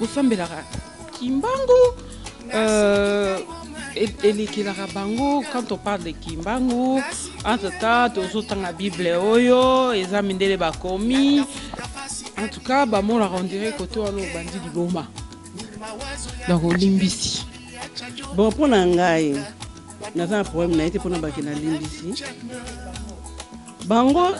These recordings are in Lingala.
bosambelaka kimbangu euh, elekelaka bango quand on parle de kimbangu entre temps tozotanga bible oyo eza mindele bakomi en tout cas bamonaka ondire kote wana obandi liboma donc olimbisi bon mpo na ngai naza na problème na ye te mpo na bake nalimbisi bango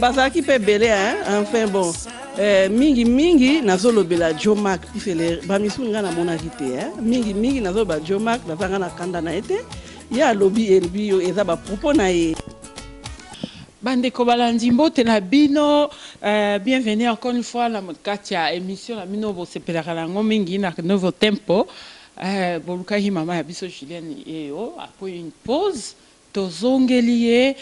bazalaki mpe ebele enfin bon eh, mingi mingi nazolobela jomak pisele bamisu ngai namonaki te eh. mingi mingi nazoloba jomak naza ngai na kanda na ye te ye alobi elobi yo eza bapropos na ye bandeko balandi mbote na bino uh, bienvenue encore une fois na kati ya émission na bino bosepelaka na yango mingi na nouveau tempo uh, bolukaki mama ya biso julienne eyo apoyi une pause Tozongeli ye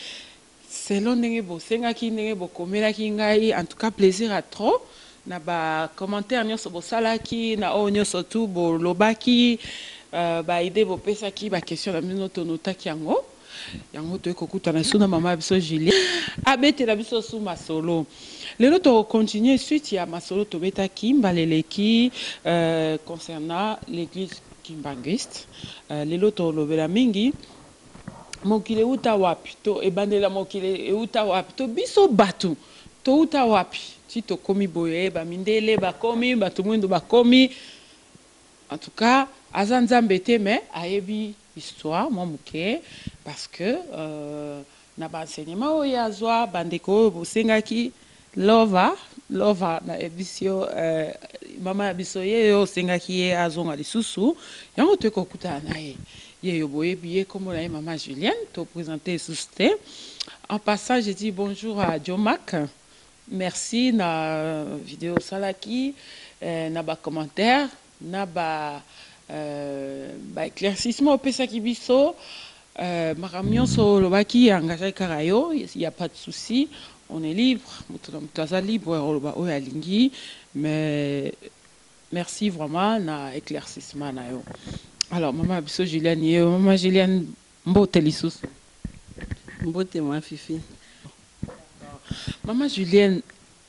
selon ndenge bosengaki, ndenge bokomelaki ngai. En tout cas plaisir à trop na ba commentaires nionso bosalaki, na oyo nionso tout bolobaki, ba idees bopesaki, ba questions na bino to notaki yango. Yango toye kokutana lisusu na mama na biso Julie abetela biso lisusu masolo. Lelo toko continuer suite ya masolo tobetaki mbala eleki concernant l'eglise kimbanguiste. Lelo tolobela mingi Mokili ewuta wapi to ebandeli ya mokili ewuta wapi to biso batu towuta wapi ti tokomi boye ba mindele bakomi batu mwindu bakomi en tout cas aza nzambe te mais ayebi histoire mwa muke parce que euh, Na ba enseignement oyo ye azua ba ndeko oyo bosengaki lova lova na yebisi yo euh maman ya biso ye yo osengaki ye azonga lisusu yango toye ko kutana na ye ye yo boyebi ye kombo na ye maman Julienne to presenter lisusu te en passant je dis bonjour à Djo Mack merci na video osalaki euh na ba commentaires na ba ba eclaircissement opesaki biso makambo nionso olobaki engagaki kaka yo il ya pas de souci on est libre mutu na mutu aza libre ya koloba oyo alingi mais merci vraiment na eclaircissement na yo alors maman na biso Julienne ye maman Julienne mbote lisusu. Mbote ma fifi. Maman Julienne.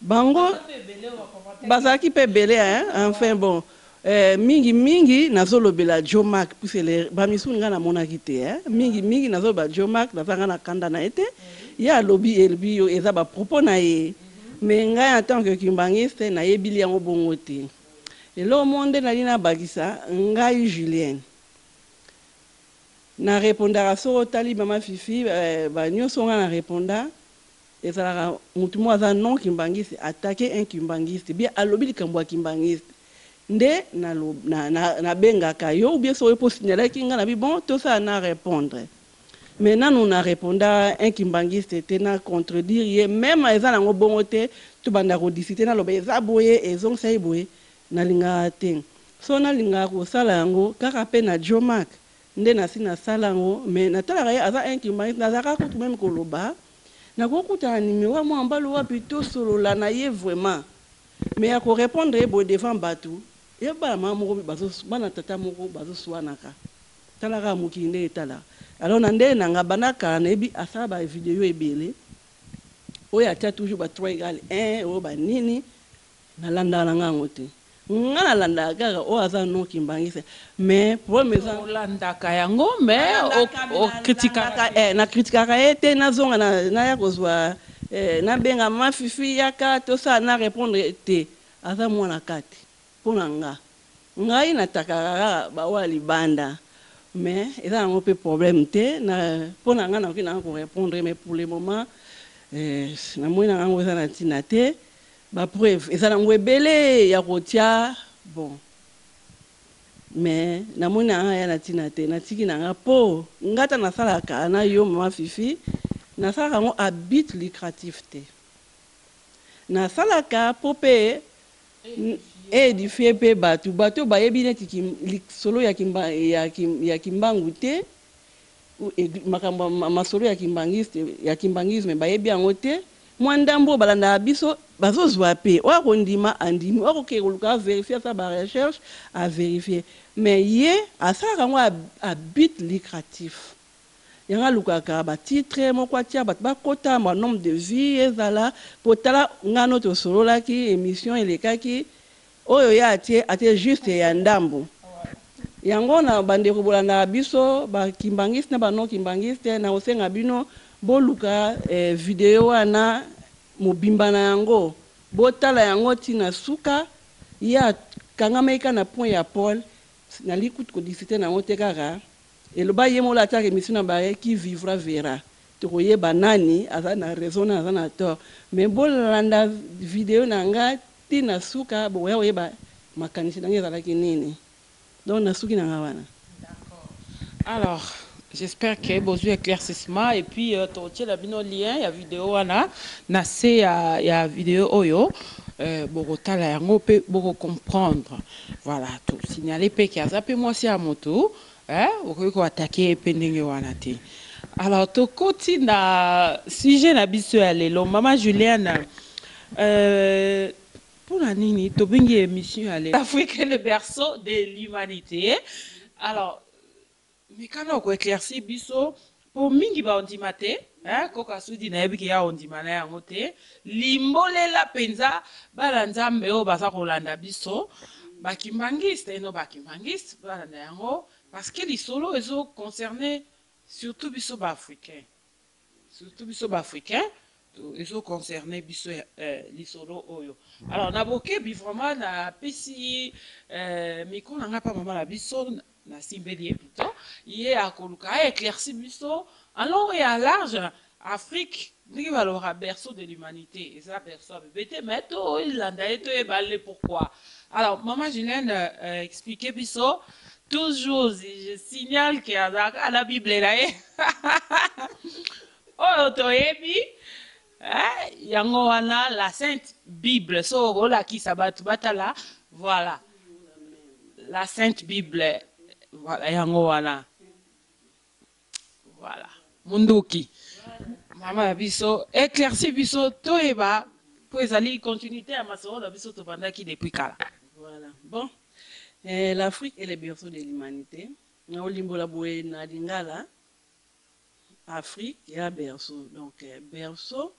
Bango bazalaki pe ebele hein enfin bon eh mingi mingi nazo lobela djo mack puisque le ba misusu nga na monaki te hein mingi mingi nazo loba djo mack naza nga na kanda naye te ye alobi elbi yo eza ba propos naye mais ngai en tant que kimbanguiste na yebili yango bongo te eloko moko nde nalingi na bakisa ngai julienne na repondaka soki otali mama fifi ba nioso nga na reponda Ezalaka mutu moko aza non kimbanguiste attaque un kimbanguiste ou bien alobi likambo ya kimbanguiste nde na bengaka yo ou bien soki po osignalaki nga nabi bon tosala na repondre mais nanu na reponda un kimbanguiste te na contredire ye meme eza nango bongo te tobanda ko discuter naloba eza boye ezongisa ye boye nalingaka te soki nalingaka kosala yango kaka pe na Djo Mack nde nasi nasala yango mais natalaka ye aza un kimbanguiste nazalaka kutu meme koloba nakoki kokutana numero ya mwana mobali wapi tosolola na ye vraiment mais ya ko repondre ye boye devant batu ye bana mama moko bazo bana tata moko bazo suanaka tala kaka mokili ndenge etalaka alors na ndenge na nga banda kala nayebi asala ba video ebele oyo atia toujours ba trois egal un oyo ba nini Na landaka na nga yango te. Nga na landaka kaka oyo aza non kimbanguiste mais problème eza. O landaka yango mais o critikaka te. Na critikaka ye te na zonga na ya ko zua na benga ma fifi yaka to sala na repondre te aza muana kati po na nga. Ngai na takaka kaka ba oyo ya libanda mais eza na ngo pe problème te po na nga na koki na nga ko repondre ye mais pour le moment na moni na nga ngo eza na tina te. Ba preuves eza nango ebele ya kotia bon mais namoni nanga ya na tina te natiki nanga po nga ata nasalaka na yo maman fifi nasalaka yango a but lucratif te nasalaka po pe e edifier pe batu batu oyo bayebi neti lisolo ya kimbangu te Makambo ya masolo ya kimbanguiste, ya kimbanguisme bayebi yango te. Mua ndambo oyo balandaka biso bazo zua pe. Oyo ako ndima andimi, oyo ako kende koluka a verifier asala ba recherches a verifier. Mais ye asalaka yango à but lucratif. Yango alukaka ba titres moko atia batu ba kota, mua nombre de vues ezala. Po tala nga no to sololaki, emission elekaki. Oyo ye atie atie juste ya ndambu yango na ba ndeko bolandaka biso ba kimbanguiste na ba non kimbanguiste nako senga bino boluka video wana mobimba na yango botala yango ti na suka ye akangamaki kaka na point ya pole nalingi kutu ko discuter na yango te kaka eloba ye moko atalaka emission na bango qui vivra verra tokoyeba nani aza na raison nani aza na tort mais bolanda video na nga Ti na suka bokoya koyeba makanisi na ngai ezalaki nini donc na suki na ngai wana. D'accord alors j'espère que bozui eclaircissement et puis tokotiela bino lien ya video wana na se ya video oyo bokotala yango pe boko comprendre voilà to signaler pe que aza pe mwasi ya mutu. Eeh okoki ko attaquer ye pe ndenge wana te. Alors tokoti na sujet na biso ya lelo maman Julienne euh pona nini tobengi emission ya lelo Afrique est le berceau de l'humanite alors meka nao ko eclaircir biso Po mingi baondima te eh koko ya sudi nayebi ke aondima na yango te limbolela penza bana nzambe oyo baza kolanda biso ba kimbanguiste et non ba kimbanguiste balanda yango parce que lisolo ezo concerne surtout biso ba africain surtout biso ba africain ezo concerne biso eh lisolo oyo alors na bokebi vraiment na pesi eh micro na nga pa mama na biso. Na simbeli ye plutot ye akoluka a eclairci biso en long et en large Afrique ndenge balobaka berceau de l'humanite eza berceau ya bebe te mais to landa ye toyeba le pourquoi alors maman Julienne expliquer biso toujours je signale que azalaka na bible na ye oyo toyebi Eeh yango wana la sainte bible so olakisa batu batala voilà la sainte bible voilà yango wana voilà munduki maman na biso eclairci biso toyeba po ezali continuite ya masolo na biso tobandaki depuis kala. Voilà bon eh l'Afrique est le berceau de l'humanite nakolimbola boye na lingala. Afrique y'a berceau donc berceau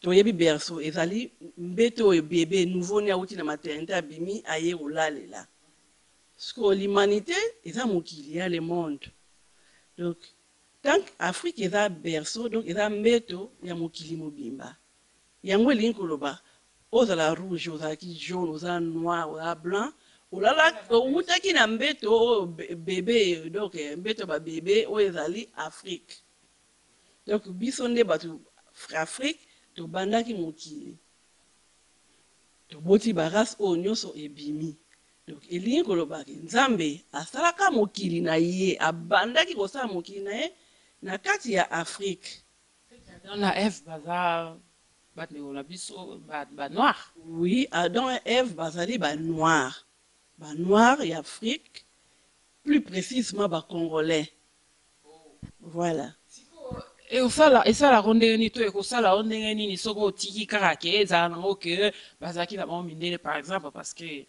toyebi berceau ezali mbeto oyo bebe nouveau ne awuti na maternite abimi aye kolalela sikoyo l'humanite eza mokili y'a le monde donc tank Afrique eza berceau donc eza mbeto y'a mokili mobimba yango elingi koloba Ozala rouge ozalaki jaune oza noir oza blanc olala owutaki na mbeto oyo bebe donc mbeto ya ba bebe oyo ezali Afrique donc biso nde batu Afrique tobandaki mokili toboti ba race oyo nioso ebimi donc elingi koloba ke nzambe asalaka mokili na ye abandaki kosala mokili na ye na kati ya Afrique. Peut-etre Adam na Eve baza ba ndeko na biso ba noir. Oui Adam et Eve bazali ba noir ba noir ya Afrique plus precisement ba congolais voila. Sikoyo esalaka yo ndenge nini to ekosala yo ndenge nini soki otiki kaka que ezala na ngo que bazalaki na bango mindele par exemple parce que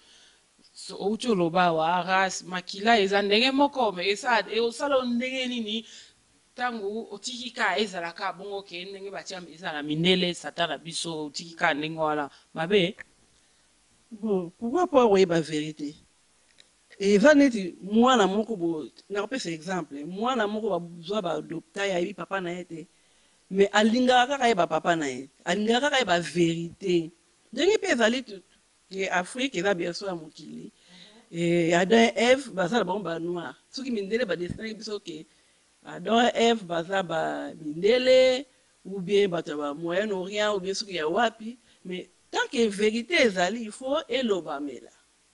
owuti oloba awa race makila eza ndenge moko mais ekosala yo ndenge nini Tangu otiki ka ezala ka bongo ke ndenge batia meza na mindele satan na biso otiki ka ndenge wana mabe. Pourquoi pas koyeba verite eza neti muana moko bo nakopesa exemple muana moko ba zua ba adopta ye ayebi papa na ye te mais alingaka kaka ayeba papa na ye alingaka kaka ayeba verite ndenge pe ezali Yy Afrique eza berceau ya mokili yy Adam et Eve baza na bango ba noir soki mindele ba destinaki biso que Adam et Eve baza ba mindele ou bien batu ya ba moyen orient ou bien soki ya wapi mais tant que verite ezali il faut elobamela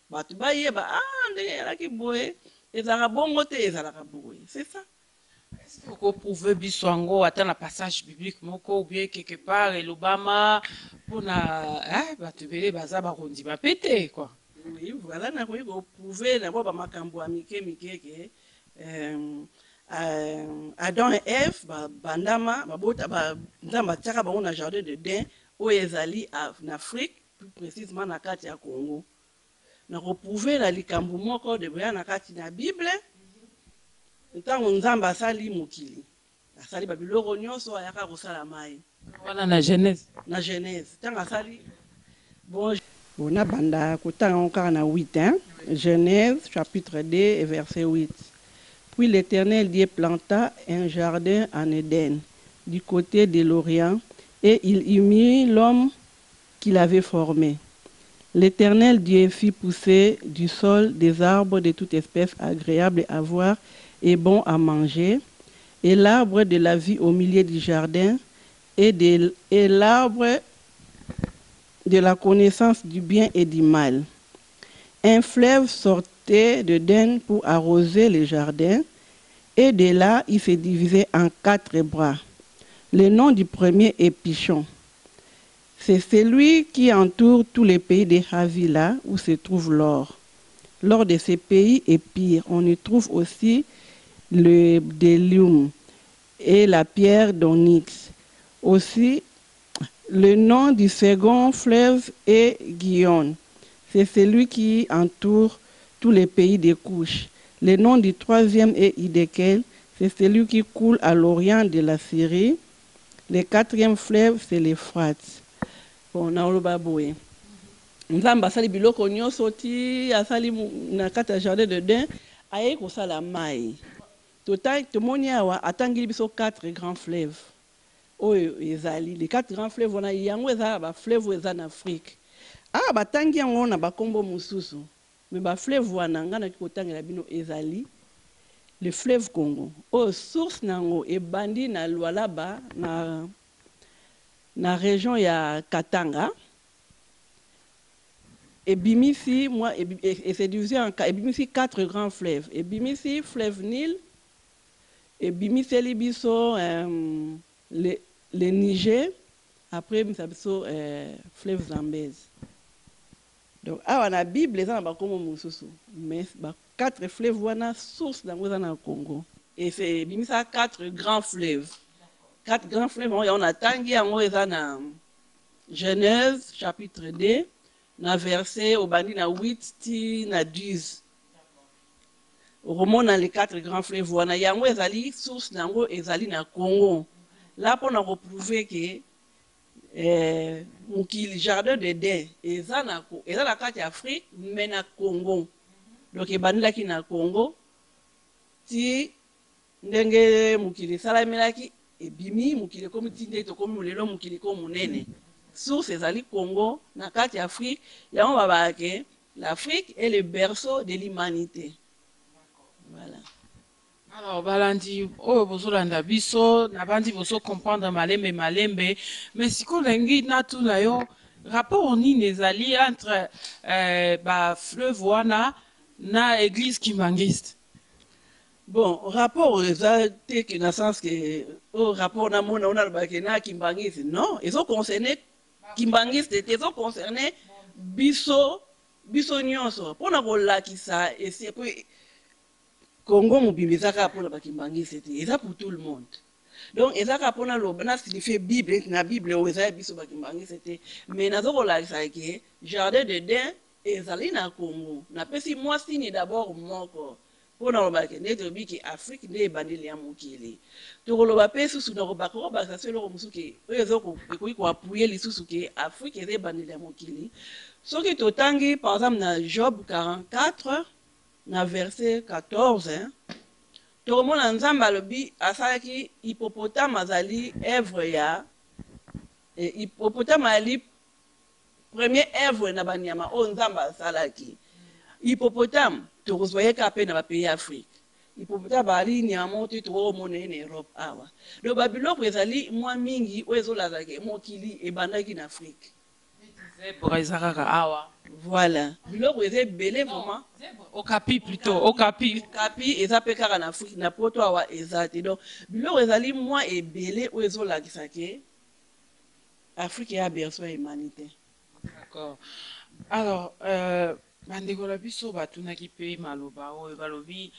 batu bayeba aah ndenge eyalaki boye ezalaka bongo te ezalaka boye c'est ça. Est-ce que oko prouver biso yango ata na passage biblique moko ou bien quelque part elobama pona eh batu ebele baza ba kondima pe te quoi. Oui voilà nakoki ko prouver na mua ba makambu ya mike mike ke eh Adam et Eve ba bandama ba bota ba Nzambe atiaka bango na jardin d'Eden oyo ezali en Afrique plus precisement na kati ya Congo. Nako prouver na likambu moko de boya na kati na bible tango nzambe asali mokili asali ba biloko nioso ayaka kosala mayi wana na genese na genese tango asali bon Bon na banda ko tanga ngo kaka na huit hein genese chapitre de et verset huit puis l'eternel Dieu planta un jardin en Eden du cote de l'orient et il y mit l'homme qu'il avait formé L'Éternel Dieu fit pousser du sol des arbres de toute espèce agréable à voir et bon à manger, et l'arbre de la vie au milieu du jardin, et, l'arbre de la connaissance du bien et du mal. Un fleuve sortait de Den pour arroser le jardin, et de là il se divisait en quatre bras. Le nom du premier est Pichon. C'est celui qui entoure tous les pays de Havila où se trouve l'or. L'or de ces pays est pire. On y trouve aussi le délium et la pierre d'onyx. Aussi, le nom du second fleuve est Guion. C'est celui qui entoure tous les pays des couches. Le nom du troisième est Idékel. C'est celui qui coule à l'orient de la Syrie. le quatrième fleuve c'est l'Euphrate. Bon nakoloba boye Nzambe asali biloko nioso ti asali na kati ya jardin d'Eden ayei kosala mayi totangi tomoni awa atangeli biso quatre grands fleuves oyo ezali les quatre grands fleuves wana yango eza ba fleuves oyo eza na Afrique awa batangi yango na ba kombo mosusu. Mais ba fleuve wana nga naki kotangela bino ezali le fleuve Congo oyo source nango ebandi na Lualaba na na region ya Katanga ebimisi mwa et se diviser en ebimisi quatre grands fleuves ebimisi fleuve Nil ebimiseli biso le le Niger après ebimisa biso fleuve Zambèze. Donc awa na bible eza na ba kombo mosusu mais ba quatre fleuves wana source na yango eza na Congo. Ese ebimisa quatre grands fleuves. Quatre grands fleuves yango yango na tangi yango eza na Genese chapitre de na verse obandi na huit ti na dix okomona les quatre grands fleuves wana yango ezali source na yango ezali na Congo la pona ko prouver que Eeh mokili jardin d'Eden eza na eza na kati ya Afrique mais na Congo donc ebandelaki na Congo ti ndenge mokili esalamelaki ebimi mokili ekomi ti nde tokomi lelo mokili ekomi monene source ezali Congo na kati ya Afrique yango balobaka ke l'Afrique est le berceau de l'humanite voilà. Alors balandi oyo bozo landa biso nabanzi bozo comprendre malembe malembe mais sikoyo nalingi natuna yo rapport nini ezali entre ba fleuve wana na eglise kimbanguiste? Bon rapport eza te que na sens que oyo rapport namona oyo naloba que na kimbanguiste non ezo concerne kimbanguiste te ezo concerne biso biso nionso pona kolakisa esi. Congo mobimba eza kaka pona ba kimbanguiste te eza pour tout le monde donc eza kaka pona loba na signifie bible na bible oyo eza ya biso ba kimbanguiste te mais nazo ko lakisa ke jardin de den ezali na congo na pesi mua signe d'abord moko pona loba ke neti olobi ke afrique nde ebandeli ya mokili toko loba pe susu nako bako ko bakisa su eloko mosusu ke oyo ezo ko ekoki ko appuyer lisusu ke afrique eza ebandeli ya mokili soki to tangi par exemple na job 44 Na verse 14, tokomona Nzambe alobi asalaki hippopotame azali oeuvre ya Hippopotame azali premier oeuvre na banyama oyo Nzambe asalaki. Hippopotame tokozwa ye kaka mpe na ba pays Afrique. Hippopotame azali nyama moko te tokoki komona ye na Europe awa. Donc ba biloko ezali mwa mingi oyo ezolakake mokili ebandaki na Afrique. Zebra eza kaka awa. Voilà biloko eza ebele vraiment. Zebra okapi plutot okapi. Okapi eza pe kaka na Afrique na poto awa eza te donc biloko ezali mua ebele oyo ezo lakisa ke Afrique ea berceau ya humanite. D'accord alors ba ndeko na biso ba tunaki pe maloba oyo ba lobi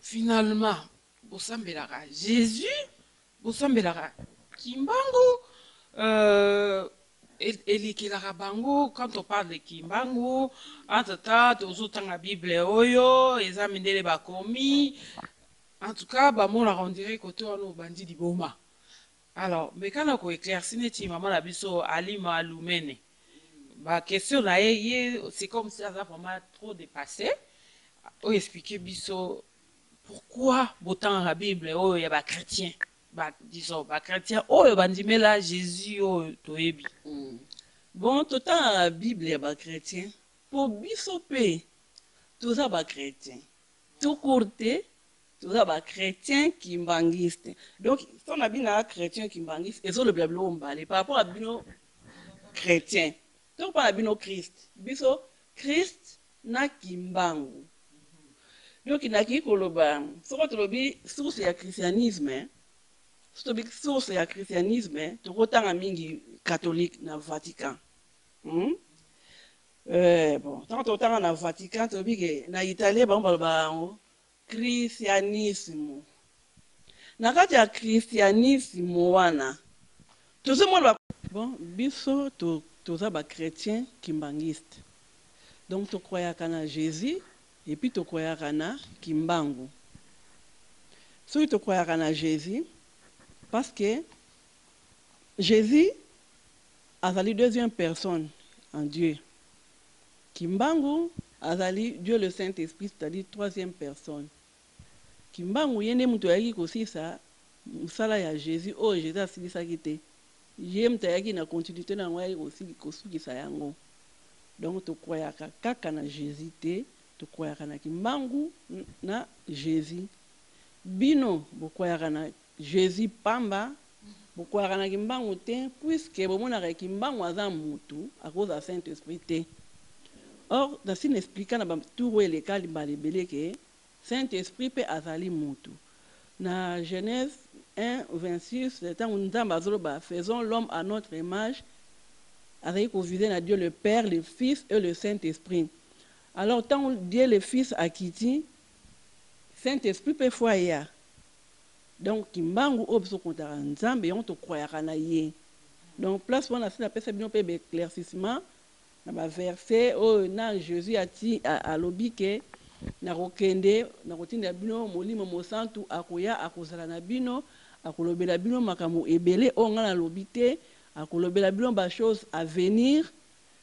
finalement bo sambelaka Jesus Bosambelaka kimbangu euh elekelaka bango quand on parle de kimbangu entre temps tozo tanga bible oyo eza mindele ba komi en tout cas ba monaka on dirait cote wana obandi liboma alors meka na ko eclairci neti maman na biso alima lumene ba question na ye ye c'est comme si aza vraiment trop depasse o explique biso Pourquoi botangaka bible oyo ya ba chretien ba disons ba chretien oyo ba ndimela Jesus oyo toyebi. Bon totangaka bible ya ba chretien po biso pe toza ba chretien tout court te toza ba chretien kimbanguiste donc son na bina chretien kimbanguiste ezolobela biloko mbale par rapport ya bino chretien To pona bino Christ biso Christ na kimbangu donc na ki koloba soko tolobi source ya christianisme sotobi source ya christianisme toko tanga mingi catholique na Vatican hum euh bon tango toko tanga na Vatican tolobi ke na italien bango balobaka yango Christianisimo. Na kati ya Christianisimo wana, tozo mona ba. Bon, biso to, toza ba chretiens kimbanguistes. Donc to croyaka na Jesus et puis to croyaka na Kimbangu. Soki to croyaka na Jesus, parce que Jesus azali deuxième personne en Dieu. Kimbangu azali Dieu le Saint Esprit c'est à dire troisième personne. Kimbangu ye nde mutu ayaki kosilisa musala ya Jesus oyo Jesus asilisaki te. Ye mutu ayaki na continuite na yango ayaki kosukisa yango. Donc to croyaka kaka na Jesus te, to croyaka na Kimbangu na Jesus. Bino bo croyaka na Jesus pamba, bokuaka na kimbangu te puisque bomonaka ke kimbangu aza mutu à cause ya saint esprit te or nasi na expliqua na ba tour oyo eleka mbala ebele ke saint esprit pe azali mutu na genese 1 26 tangu nzambe azoloba faisons l'homme à notre image azali ko vise na Dieu le père le fils et le saint esprit alors tangu Dieu le fils akiti saint esprit pe faut aya Donc kimbangu oyo biso comptaka nzambe yango to croyaka na ye donc place wana nasi na pesa bino pe ba eclaircissement na ba verse oyo na Jesus a ti a lobi ke na ko kende na ko tindela bino molimo mosantu a koya a ko zala na bino a ko lobela bino makambo ebele oyo nga na lobi te a ko lobela bino ba choses a venir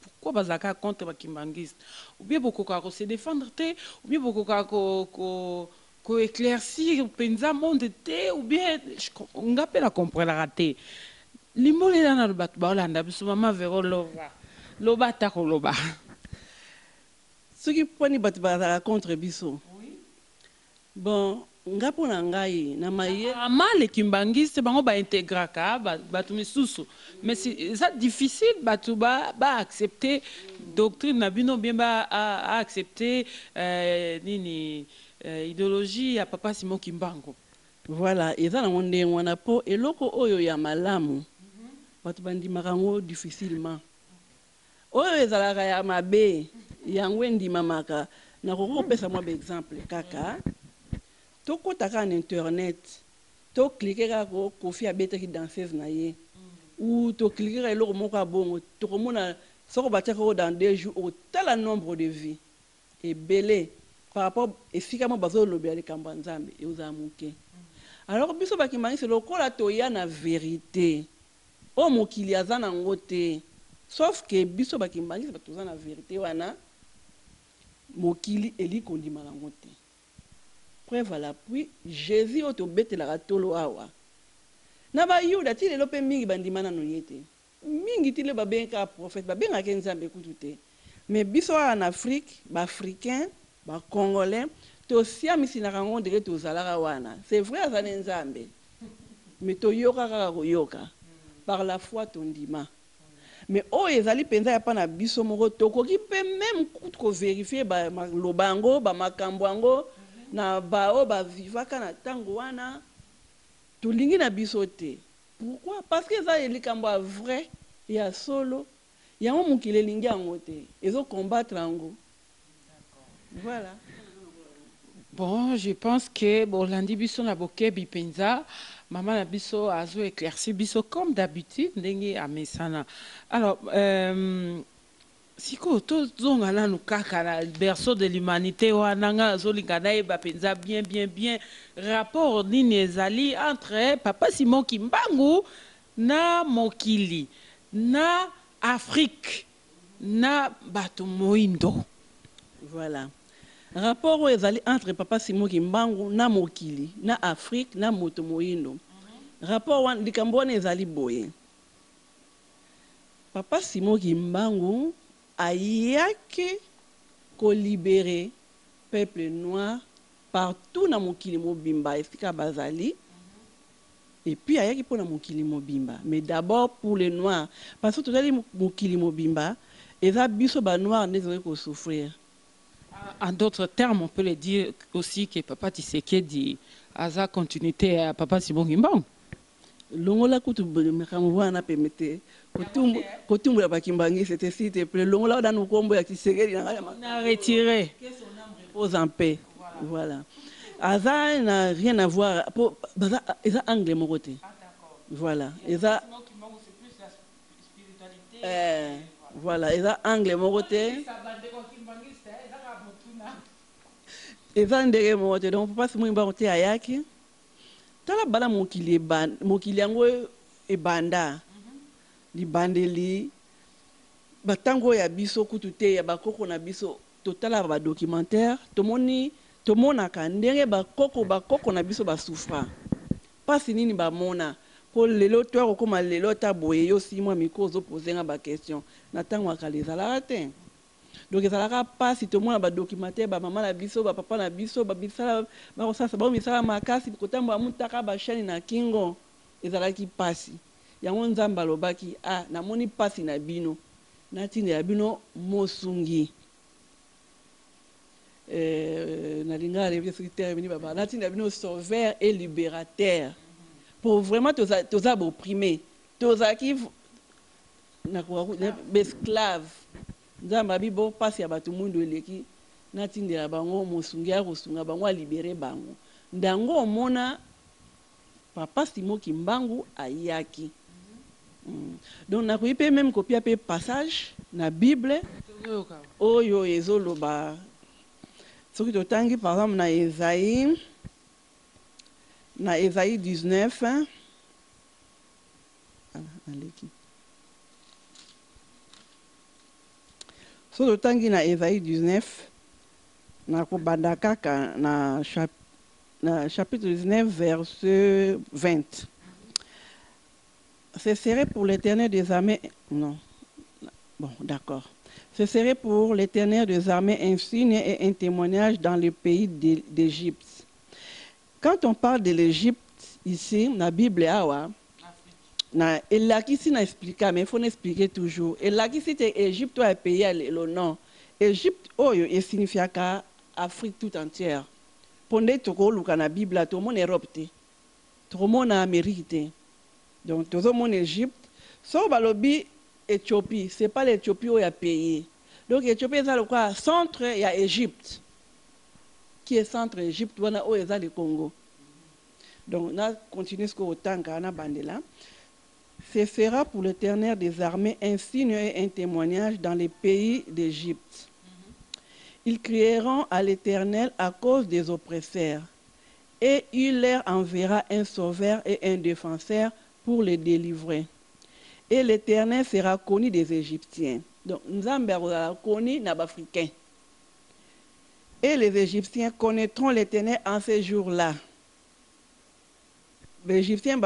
Pourquoi bazalaka contre ba kimbanguiste? Ou bien bokokaka ko se defendre te? Ou bien bokokaka ko ko ko eclaircir penza monde te? Ou bien je comprends nga pe na comprenaka te limbolela nanu batu baolanda biso maman Vero lova loba ata koloba. Soki pwani batu bazalaka contre biso? Bon nga mpo na ngai na mayele. Apparemment les kimbanguistes bango ba integraka batu misusu mais eza difficile batu ba accepter doctrine na bino ou bien ba accepter nini ideologie ya papa Simon kimbangu. Voilà eza na ngo ndenge wana po eloko oyo ya malamu batu ba ndimaka ngo difficilement Oyo ezalaka ya mabe yango endimamaka. Nakoki kopesa mwa ba exemples kaka. Tokota kaka na internet, to cliquer kaka ko Koffi abetaki danseuse na ye ou to cliquer kaka eloko moko ya bongo, tokomona soki batiaka oyo dans deux jours okotala nombre de vues ebele par rapport esika moko bazolobela likambo ya Nzambe ekozala moke. Alors biso ba kimbanguiste lokola toya na verite Oyo mokili aza na ngo te sauf que biso ba kimbanguiste bato toza na verite wana mokili elingi kondima na ngo te preuve à l'appui Jesus oyo tobetelaka tolo awa na ba yuda ti lelo pe mingi bandima nanu ye te mingi ti lelo ba bengi kaka prophète ba bengaka ye nzambe kutu te mais biso awa na Afrique ba africains Ba congolais to siamisi na kango ndeke to zalaka wana c'est vrai aza ne nzambe mais to yoka kaka ko yoka par la foi to ndima mais oyo ezali penza ya pa na biso moko to koki pe meme kutu ko verifier ba ma loba yango ba makambu yango na ba oyo ba vivaka na tango wana to lingi na biso te pourquoi parce que eza likambo ya vrai ya solo Yango mokili elingi yango te ezo combattre yango voilà. Bon je pense que bolandi biso na bokebi penza, maman na biso azo eclairci biso comme d'habitude ndenge amesana alors euh sikoyo tozonga nanu kaka na berceau de l'humanite wana nga nazolinga nayeba penza bien bien bien rapport nini ezali entre papa Simon kimbangu Na mokili, na Afrique, na bato moindo. Voilà. Rapport oyo ezali entre Papa Simon Kimbangu na mokili, na Afrique, na moto moindo. Rapport wana, likambo wana ezali boye, Papa Simon Kimbangu ayaki ko liberer peuple noir partout na mokili mobimba esika bazali, Et puis ayaki pona mokili mobimba mais d'abord pour les noirs parce que totali mokili mobimba eza biso ba noirs nde toye ko souffrir. En d'autres termes on peut le dire aussi que papa Tshisekedi aza continuite ya papa Tshibo Ngimbangu? Longola kutu makambo wana pembe te, Kotumbula ba kimbanguiste te s'il te plait longola nanu kombo ya tshisekedi na nga ya makambo oyo que son ame repose en paix voila aza na rien avoir po baza eza angle moko te voila eza eeh voila eza angle moko te eza ndenge moko te donc papa simon kimbangu te ayaki. Tala bana mokili ebanda mokili yango ebanda libandeli ba tango oyo ya biso kutu te ya ba koko na biso totalaka ba documentaire tomoni tomonaka ndenge ba koko ba koko na biso ba souffra pasi nini ba mona po lelo toya kokoma lelo ata boye yo osimbi mua micro ozo pose nga ba question na tango ya kala ezalaka te? Donc ezalaka pasi tomona ba documentaire ba maman na biso ba papa na biso ba misala bako salisa bango misala makasi kotambola mutaka ba chaine na kingo ezalaki pasi yango nzambe alobaki a na moni pasi na bino na tindela bino mosungi euh na lingala na yebi te soki terme nini ba ba na tindela bino sauveur et liberateur po vraiment toza toza b'opprimer tozalaki Na koka kutu na b'esclave. Nzambe abi bo pasi ya batu muindu eleki, na tindela bango mosungi aya kosunga bango a liberer bango. Ndango omona papa Simon kimbangu ayaki. Donc na koki pe meme kopia pe passage na bible oyo ezo loba soki to tangi par exemple na Esaïe, na Esaïe 19. Soki totangi na Ezayi 19, na kobanda kaka na chapitre 19, verset 20, Ce serait pour l'Eternel des armées, non, bon, d'accord. Ce serait pour l'Éternel des armées un signe et un témoignage dans le pays d'Égypte. Quand on parle de l'Egypte ici na bible awa na elakisi na expliqua mais il faut na explique toujours elakisi te Egypte oyo ya pays ya lelo non Egypte oyo e signifiaka Afrique tout entière po nde toko luka na bible awa tomona Europe te toko mona Amerique te donc tozo mona Egypte soki balobi Ethiopie c'est pas l'Ethiopie oyo ya pays donc Ethiopie eza lokola centre ya Egypte. qui est centre où? wana y a le congo donc na continue on a bandé là. Ce sera pour l'éternel des armées un signe et un témoignage dans les pays d'Égypte. Mm-hmm. Ils crieront à l'Éternel à cause des oppresseurs, et il leur enverra un sauveur et un défenseur pour les délivrer. Et l'Éternel sera connu des Égyptiens. Donc, nous avons connu Africains. Et les Égyptiens connaîtront l'Éternel en ces jours-là. Les Égyptiens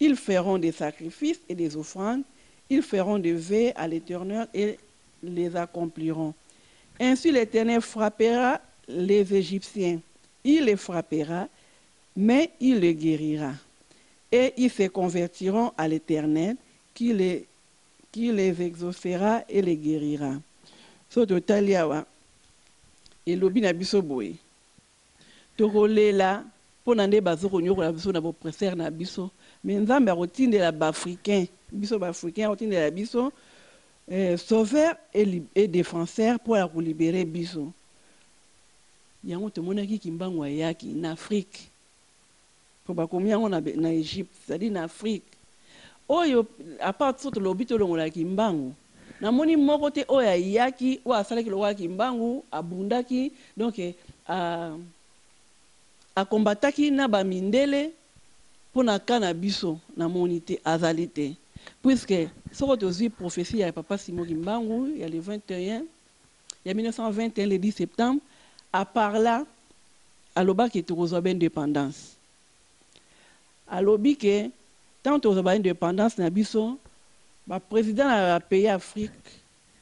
ils feront des sacrifices et des offrandes ils feront des vœux à l'éternel et les accompliront ainsi l'éternel frappera les égyptiens il les frappera mais il les guérira et ils se convertiront à l'éternel qui les, Qui les exaucera et les guerira soki totali awa elobi na biso boye tokolela pona nde bazo koniokola biso na b'oppresseurs na biso mais nzambe akotindela b'africains biso b'africains akotindela biso sauveur et defenseur po ya ko liberer biso yango tomonaki kimbangu ayaki n'afrique Po bakomi yango na na Egypte c'est à dire na Afrique oyo à part soki tolobi tolongola kimbangu namoni moko te oyo ayaki oyo asalaki lokola kimbangu abundaki donc a a combattaki na ba mindele po na cas na biso namoni te azali te puisque soko tozui prophetie ya papa Simon kimbangu ya le 21 ya 1921 le 10 septembre a parla aloba ke tokozua ba independance alobi ke tango tokozua ba independance na biso ba president na ba pays afrique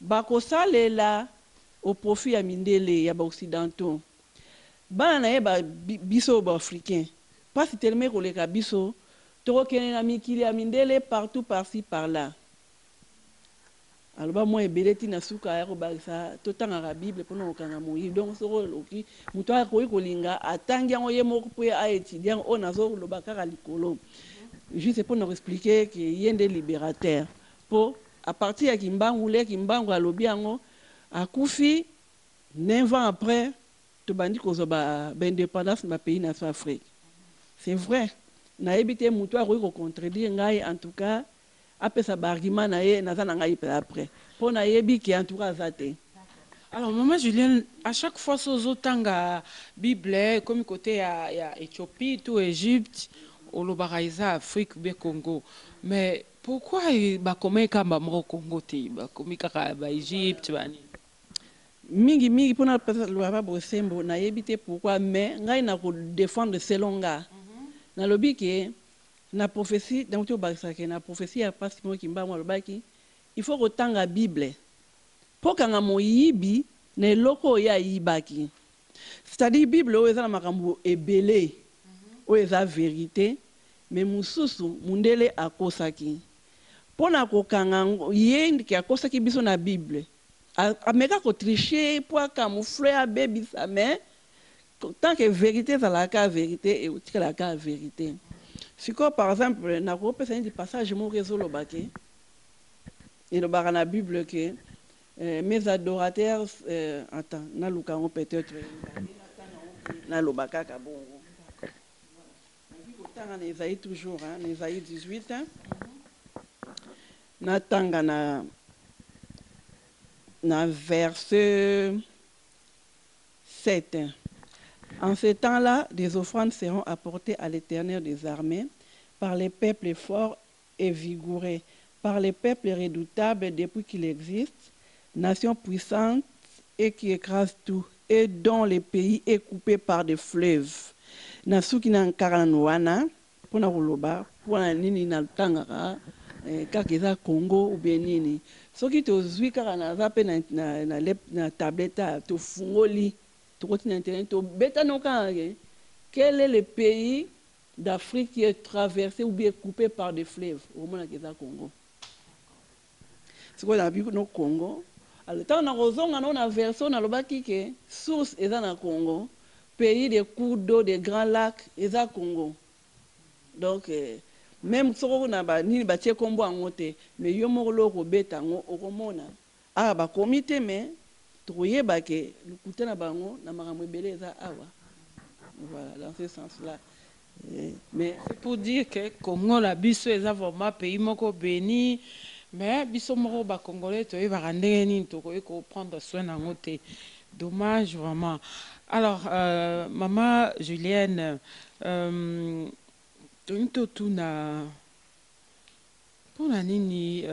bakosalela au profit ya mindele ya ba occidentaux bana na ye ba biso ba africain pasi telema ekoleka biso tokokende na mikili ya mindele partout par ci par là. Aloba mua ebele ti na suka aya kobakisa totangaka bible pona kokanga moyibi donc soki oloki mutu akoki kolinga atangi yango ye moko pe a etudier oyo nazo loba kaka likolo juste pona ko explique ye ke ye nde liberateur po a partir ya kimbangu le kimbangu alobi yango akufi neuf ans apres tobandi kozua ba independance na ba pays na biso ya afrique c'est vrai nayebi te mutu akoki ko contredire ngai en tout cas apesa ba arguments na ye naza na ngai pla pre po na yebi ke en tout cas aza te. Alors maman Julienne à chaque fois soki ozo tanga bible ekomi cote ya ya Ethiopie to Egypte olobaka eza Afrique ou bien Congo mais pourquoi ba komaki kaka ba moko Congo te ba komi kaka ba Egypte ba nini? Mingi mingi po na lwaba bosembo na yebi te pourquoi mais ngai na ko defendre selon nga na lobi ke Na prophetie nawuti kobakisa ke na prophetie ya past Simon kimbangu alobaki il faut kotanga bible po okanga moyibi na eloko oyo ye ayibaki c'est à dire bible oyo eza na makambo ebele oyo eza verite mais mususu mundele akosaki po na kokanga yango ye ke akosaki biso na bible ameka ko tricher po a camoufler abebisa mais Tant que verite ezalaka kaka verite ekotikalaka kaka verite. Sikoyo par exemple nako pesa neti passage moko ezo loba que elobaka na bible que mes adorateurs attends naluka yango peut etre nde natanga yango pe naloba kaka bongo nazui kotanga na Esaïe toujours hein na Esaïe 18 natanga na na verse 7. En ce temps-là, des offrandes seront apportées à l'Éternel des armées par les peuples forts et vigoureux, par les peuples redoutables depuis qu'il existe, nation puissantes et qui écrasent tout, et dont le pays est coupé par des fleuves Mpo na koloba mpo na nini na tangaka kaka eza Congo ou bien nini soki tozui kaka naza mpe na tablette awa tofungoli tokoti na internet tobeta no kaka ke quel est le pays d'Afrique qui est traverse ou bien coupe par des fleuves okomona ke eza Congo. Sikoyo na bino Congo alors tango nako zonga na na verset oyo na lobaki ke source eza na Congo pays de cours d'eau de grand lac eza Congo donc meme soki kuna ba nini ba tie kombo yango te mais yo moko loko oko beta yango oko mona awa ba komi te mais toko yeba ke lokuta na bango na makambo ebele eza awa voilà dans ce sens là. Merci pour dire que Congo na biso eza vraiment pays moko beni mais biso moko ba congolais toyebaka ndenge nini tokoki ko prendre soin nango te dommage vraiment alors maman Julienne tolingi totuna pona nini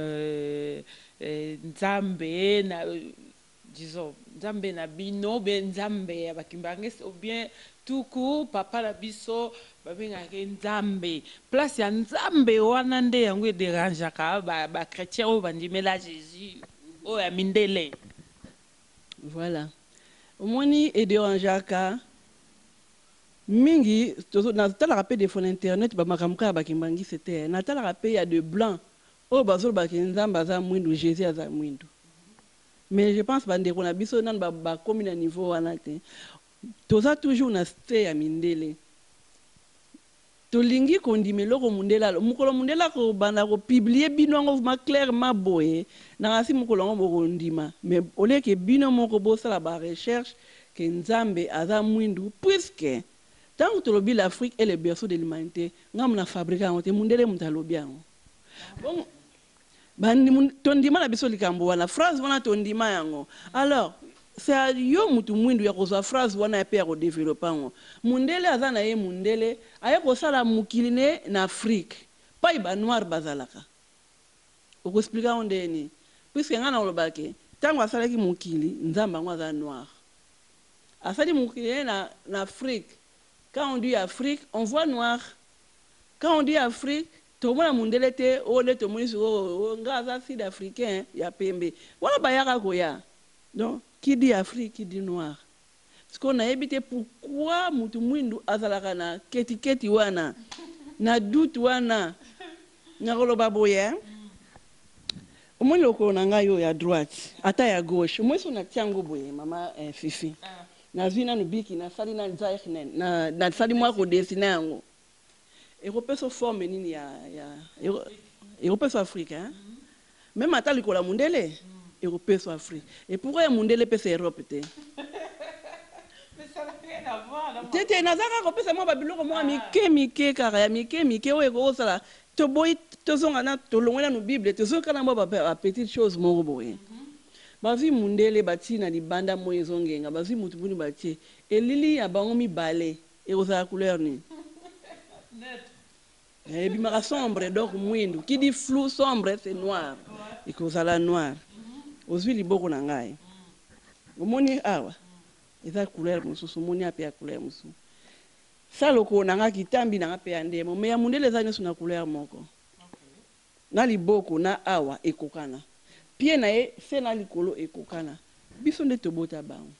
nzambe na Disons nzambe na bino oubien nzambe ya ba kimbanguiste oubien tout court papa na biso ba bengaka ye nzambe place ya nzambe wana nde yango e derangeaka ba chretiens oyo ba ndimela jesus oyo ya mindele. Voilà omoni e derangeaka mingi tozo na talaka pe de fois na internet ba makambo kaka ya ba kimbanguiste te na talaka pe ya de blanc oyo bazo loba ke nzambe aza muindu jesus aza muindu. Mais je pense ba ndeko na biso nanu ba komi na niveau wana te. Toza toujours na ste ya mindele. To lingi ko ndima eloko mundele alobi. Mukolo mundele ako banda ko publier bino yango vraiment clairement boye, nakansi mukolo yango boko ndima. Mais au lieu que bino moko bo sala ba recherches que Nzambe aza muindu, puisque tangu to lobi l'Afrique est le berceau de l'humanite, ngambo na fabrica yango te, mundele mutu alobi yango. Bongo. Bandimuna tondima na biso likambo wana phrase wana tondima yango alors c'est à yo mutu muindu ya kozua phrase wana ya pe ya ko developer yango mundele aza na ye mundele aye kosala mokili na ye na Afrique epayi ba noir bazalaka oko explique yango ndenge nini puisque ngai nakoloba ke tango asalaki mokili nzambe yango aza noir asali mokili na ye na na Afrique quand on dit Afrique on voit noir quand on dit Afrique Tokomona mundele te oyo nde tomoni sikoyo oyo nga aza sud africain ya pembe wana bayaka koya donc qui dit afrique qui dit noir sikoyo nayebi te pourquoi mutu muindu azalaka na keti keti wana na doute wana nakoloba boye hein omoni lokolo na ngai oyo ya droite ata ya gauche omoni soki natia ngo boye mama fifi nazui nanu biki nasali nanu zairnen na nasali mua ko dessiner yango Ekopesa yo forme nini ya ya ekopesa yo afrique hein meme ata likolo ya mundele ekopesa yo afrique et pourquoi ya mundele epesa europe te te te naza kaka kopesa mwa ba biloko mwa mike mike kaka ya mike mike oyo ekosala toboyi tozonga na tolongwe nanu bible tozoki kaka na mwa ba ba petite chose moko boye bazui mundele batii na libanda moyi ezongenga bazui mutu buni batie elili ya bango mibale Ekozala couleur nini? Neutre. Eh ebimaka sombre donc muindu. Qui dit flou, sombre c'est noir. Ekozala noir. Ozui liboko na nga eh. Omoni awa? Eza couleur mosusu, omoni awa pe ya couleur mosusu. Saloko na nga, kitambi na nga pe ya ndemo mais ya mundele eza nionso na couleur moko. na liboko na awa ekokana pied na ye se na likolo ekokana biso nde tobota bango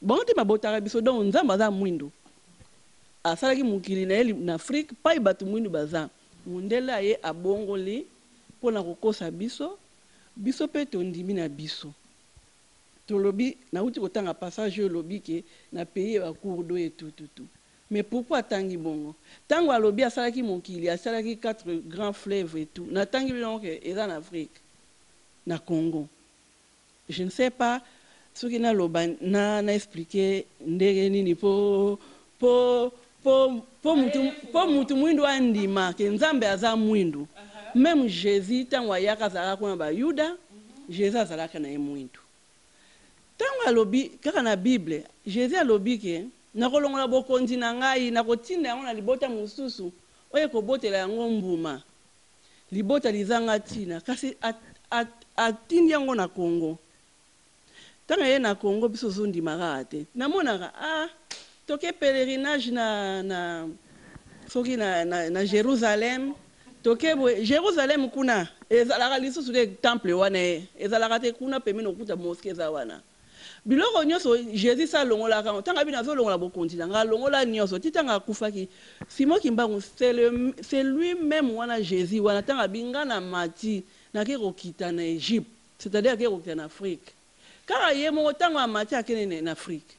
bango te babotaka biso donc nzambe aza muindu asalaki mokili na ye na afrique pai batu muindu baza mundele aye abongoli pona kokosa biso biso pe tondimi na biso tolobi na wuti kotanga passage oyo olobi ke na pays ya ba cours d'eau et tout tout tout Mais pourquoi atangi bongo? Tangu alobi asalaki mokili asalaki quatre grand fleuve et tout natangi bino yango ke eza na afrique na congo je ne sais pas soki naloba na na explique ndenge nini po po po po mutu po mutu muindu andima ke nzambe aza muindu meme jesus tangu ayaka azalaka kuna ba yuda jesus azalaka naye muindu Tango alobi, kaka na Bible, Jesus alobi ke, Nakolongola bokonzi na ngai, nakotinda yango na libota mosusu, oyo ekobotela yango mbuma. Libota lizanga tina, kasi a, a, atindi yango na Congo. Tango eye na Congo, biso tozondima kaka te. Namonaka, ah, toke pèlerinage na, na, soki na, na, na Jerusalem, Toke boye Jerusalem kuna ezalaka lisusu te temple wana he ezalaka te kuna pembeni okuta mosquee eza wana biloko nionso Jesus alongolaka yango tanga bino azolongola bokonzi na ngai alongola nionso ti tanga akufaki Simon kimbangu c'est le c'est lui meme wana Jesus wana tanga bi ngai na mati nake kokita na Egypte c'est à dire nake kokita na Afrique kaka ye moko tango amati akende na Afrique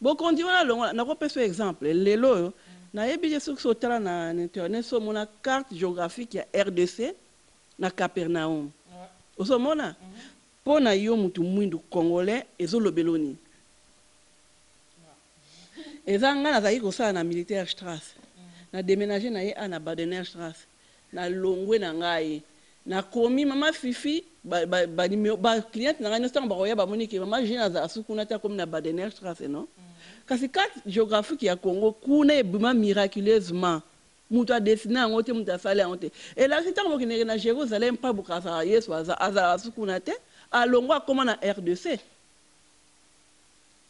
Bokonzi wana alongola, nakopesa yo exemple lelo oyo, nayebi te soki otala na internet soki omona carte geographique ya rdc na Capernaum ozo mona? Pona yo mutu muindu congolais ezo lobelo nini? Eza nga nazalaki kosala na militaire strasse na demenager na ye awa na Badener strasse Na longwe na ngai na komi maman fifi ba ba ba numero ba cliente na ngai nionso tango bakoya ba moni ke maman Jeanne azala su kuna te akomi na Badener Strasse non? Kasi carte geographique ya Congo kuna ebima miraculeusement mutu a dessiner yango te mutu asala yango te elakisi tango bokendeke na Jerusalem pa bokasaka Yesu aza azalaka su kuna te alongwa akoma na rdc.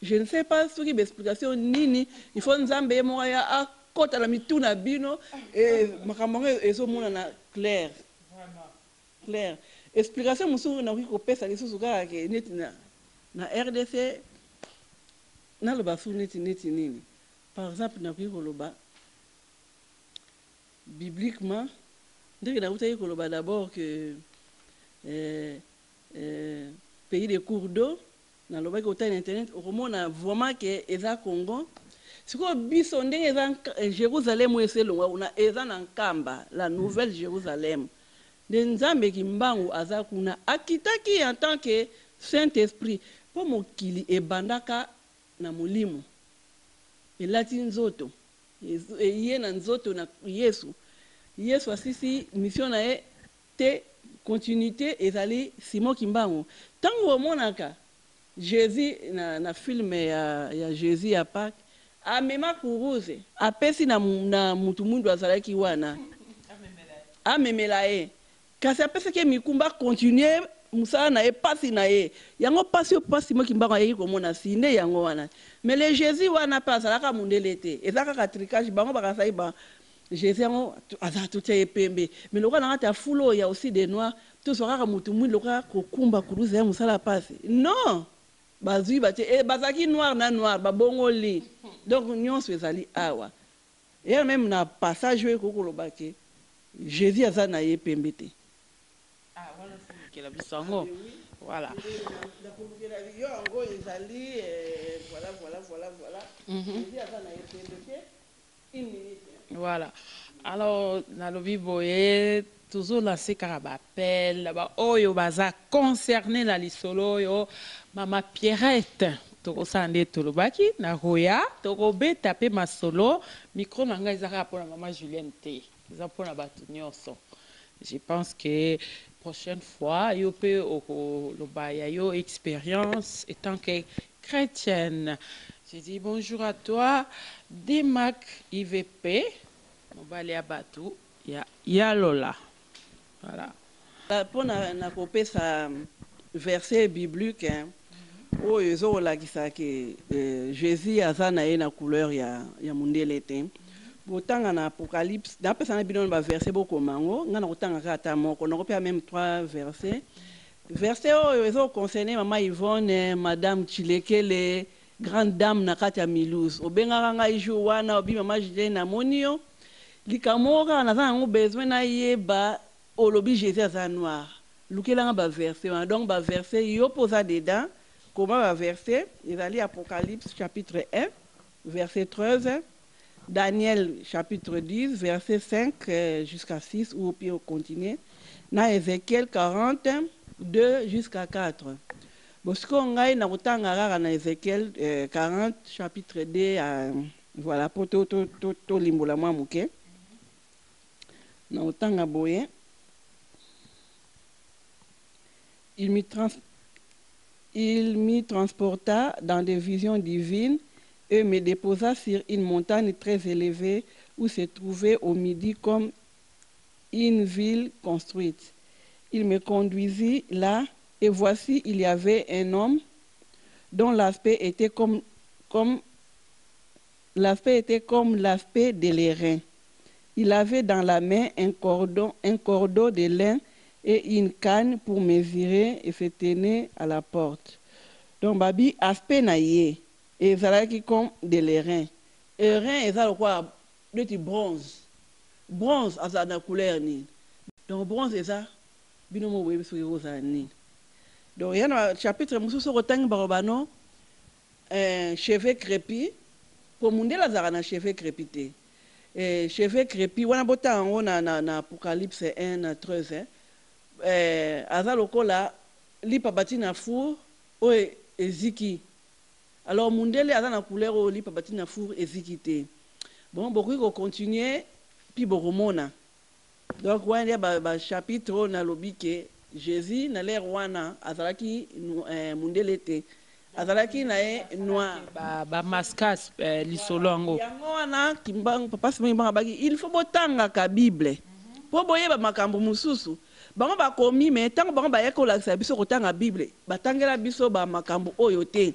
Je ne sais pas soki ba explication nini il faut nzambe ye moko aya akota na mitu na bino et makambo yango ezo monana clair clair explication mosusu nakoki kopesa lisusu kaka ke neti na na rdc naloba su neti neti nini par exemple nakoki koloba bibliquement ndenge nawutaki koloba d'abord que eh, eh, pays de cours d'eau Na lobaki otali na internet okomona vraiment que eza congo sikoyo biso ndenge eza Jerusalem oyo esi elongwa kuna eza na nkamba la nouvelle Jerusalem nde nzambe kimbangu aza kuna akitaki en tant que saint esprit po mokili ebandaka na molimo elati nzoto eye na nzoto na yesu yesu asisi mission na ye te continuite ezali Simon kimbangu tangu omonaka Jesus na na film ya ya Jesus ya Paques amema kuruze apesi na na mutu muindu azalaki wana amemela ye kasi apesaki ye mikumba a continuer musala na ye pasi na ye yango pasi oyo papa Simon kimbangu ayaki komona si nde yango wana mais le Jesus wana pe azalaka mundele te eza kaka tricage bango bakanisaki ba Jesus yango aza totia ye pembe mais lokola na kati ya foule oyo ya aussi des noirs tozua kaka mutu muindu lokola kokumba kuluza ya musala pasi non bazui batie et bazalaki noir na noir babongoli donc nionso ezali awa ea meme na passage oyo ekoki koloba ke Jesus aza na ye pembe te ah wana nde olukela biso yango voila na kolukela yo yango ezali voila voila voila voila Jesus aza na ye pembe te. Voilà alors nalobi boye tozo lancer kaka ba appel na ba oyo baza concerne na lisolo oyo maman Pierrette tokosala nde tolobaki nakoya tokobeta pe masolo micro na ngai eza kaka pona maman Julienne te. Eza pona batu nioso. Je pense que prochaine fois yo pe oko loba ya yo experience etant que chretienne. Je dis bonjour à toi Dmac ivp mobali ya batu ya ya lola. Voilà pona na ko pesa verse biblique oyo ezo ko lakisa ke Jesus aza na ye na couleur ya mundele te. Bo tanga na Apocalypse, na pesa na bino na ba verse bo koma yango, nga nako tanga kaka ata moko, nako pesa meme trois verse. Verse oyo ezo ko concerne mama Yvonne, madame Tshilekele, Grande dame na kati ya Mulhouse obengaka ngai jour wana obi maman Julienne na moni yo likambo moko kaka naza nango besoin na yeba olobi Jesus aza noir lukela nga ba verset wana donc ba verset yo pe oza dedans koma ba verset ezali apocalypse chapitre un verset 13 Daniel chapitre 10 verset 5 jusqu'à 6 ou bien o continuer na Ezechiel 40 deux jusqu'à quatre bon sikoyo ngai na kotanga kaka na Ezechiel 40 chapitre 2 à voilà po to to to limbola mua muke na kotanga boye. il m'y transporta dans des visions divines et me déposa sur une montagne très élevée où se trouvait au midi comme une ville construite. Il me conduisit là, et voici, il y avait un homme dont l'aspect était comme, comme L'avp etait comme l'avp de l'Airain, il avait dans la main un cordon, un cordeau de lin et une canne pour mesurer et se tenait à la porte. Donc ba bi avp na ye ezalaki comme de l'Airain. Airain eza lokola neti bronze, bronze azala na couleur nini? Donc bronze eza bino moko boyebi soki ekozala nini. Donc ya na ba chapitre mosusu soki otangi bako ba no. Eeh cheveux crepi po mundele azalaka na cheveux crepi te eeh cheveux crepi wana botanga yango na na na apocalypse hein na treuse hein eeh aza lokola lipa bati na four oyo eziki alors mundele aza na couleur oyo lipa bati na four eziki te bon bokoki ko continuer puis bokomona. Donc wana nde ba ba chapitre oyo na lobi que Jesus na l'heure wana azalaki mundele te azalaki naye noir. Ba masques lisolo yango. Yango wana kimbangu papa Simon kimbangu abaki il faut botangaka bible po boyeba makambu mususu bango bakomi mais tangu bango bayaki kolakisa biso kotanga bible batangela biso ba makambu oyo te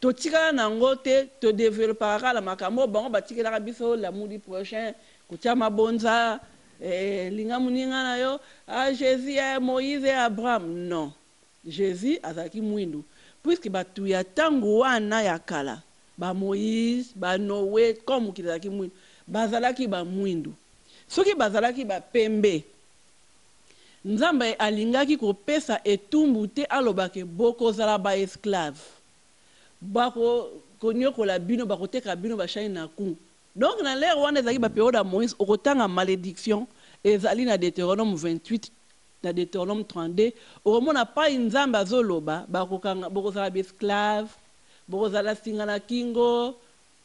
totikala nango te to developaka kaka na makambu oyo bango batikelaka biso l'amour du prochain Kotia mabonza eh linga muninga na yo ah Jesus eh Moïse eh Abraham non Jesus azalaki muindu puisque batu ya tangu wana ya kala ba Moïse ba Noe comme mokili ezalaki muindu bazalaki ba muindu soki bazalaki ba pembe Nzambe alingaki kopesa etumbu te aloba que bokozala ba esclaves bako koniokola bino bakoteka bino ba chaine à cou Donc na l'heure wana ezalaki ba periode ya Moïse okotanga malediction ezali na Deuteronome 28 na Deuteronome 32 okomona epayi Nzambe azo loba bakokanga bokozala ba esclave bokozala singa na kingo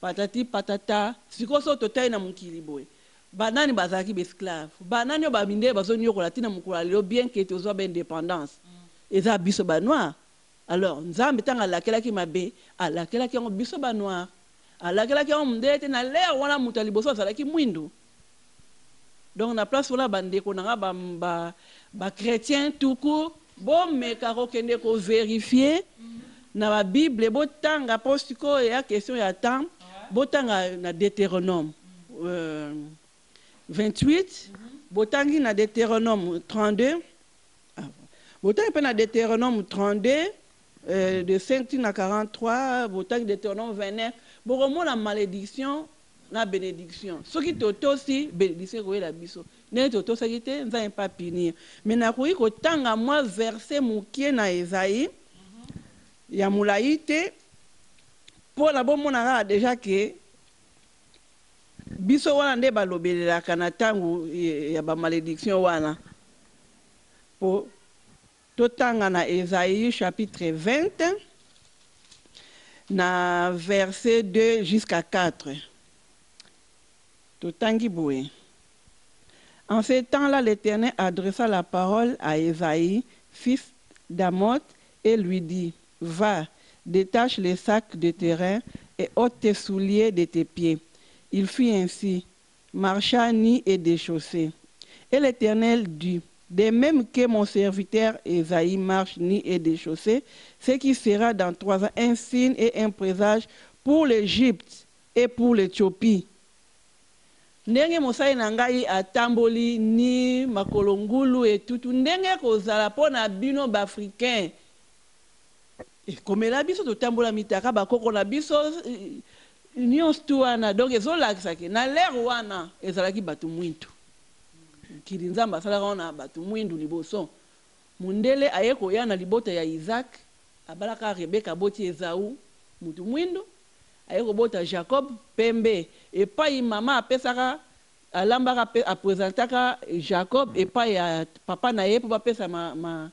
patati patata sikoyo soki totali na mokili boye ba nani bazalaki ba esclave ba nani oyo ba mindele bazo niokola ti na mokolo ya lelo bien que tozua ba independance eza biso ba noir Alors nzambe tango alakelaki mabe alakelaki yango biso ba noir alakelaki yango mundele te na l'heure wana mutu ya liboso azalaki muindu donc na place wana ba ndeko na nga ba ba chretiens tout court bomeka kokende ko verifier na ba bible botanga po sikoyo eya question ya temps botanga na deuteronome euh. 28, botangi na Deteronome 32, botangi mpe na Deteronome 32, de 5 tii na 43, botangi Deteronome 29, bokomona malediction na benediction. Soki totosi, benediction ekoyela biso. Ndenge totosaki te, Nzambe mpe a punir. Mais nakoki kotanga mwa verset mokie na Esaie, ya molai te, pona bomona kaka dejà que, Biso wana nde ba lobelelaka na tangu ya ba malediction wana po to tanga na Esaïe chapitre 20 na verse 2 jusqu'à 4 to tangi boye En ce temps là l'Eternel adressa la parole à Esaïe fils d'Amoth et lui dit, va détache les sacs de terrain et ôte tes souliers de tes pieds il fit ainsi marcha ni et déchaussé et l'Éternel dit de même que mon serviteur Esaïe marche ni est déchaussé, ce qui sera dans trois ans un signe et un présage pour l'Égypte et pour l'Éthiopie. ndenge mosali na ngai atamboli ni makolo ngulu etutu ndenge kozala mpo na bino baafrikain Ekomela biso totambola mitaka ba koko na biso nions tout wana donc ezo lakisa ke na l'heure wana ezalaki batu muintu mokili nzambe asalaka ngo na batu muindu liboso mundele aye koya na libota ya Isaac abalaka Rebecca aboti Esaou mutu muindu aye kobota Jacob pembe epayi mama apesaka alambaka pe apresentaka Jacob epayi ya papa na ye po bapesa ma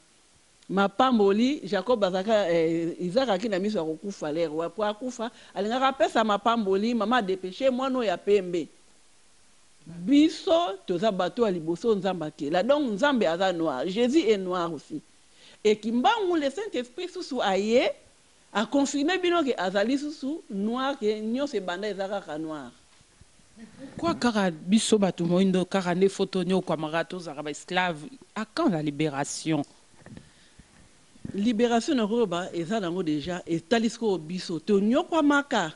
Mapamboli, Jakob azalaka eh, Izaak azalaki na miso ya kokufa lere wa po akufa, alingaka apesa mapamboli, mama a depecher mwana oyo ya pembe. Biso toza bato ya liboso Nzambe akela, donc Nzambe aza noir, Jesus est noir aussi et Kimbangu le Saint-Esprit susu aye, A confirmer bino que azali lisusu noir que nionso ebanda eza kaka noir. Mais pourquoi kaka biso batu moindo kaka nde faut to niokwamaka tozalaka ba esclaves a quand la liberation? Liberation na koloba eza nango dejà etali sikoyo biso to niokwamaka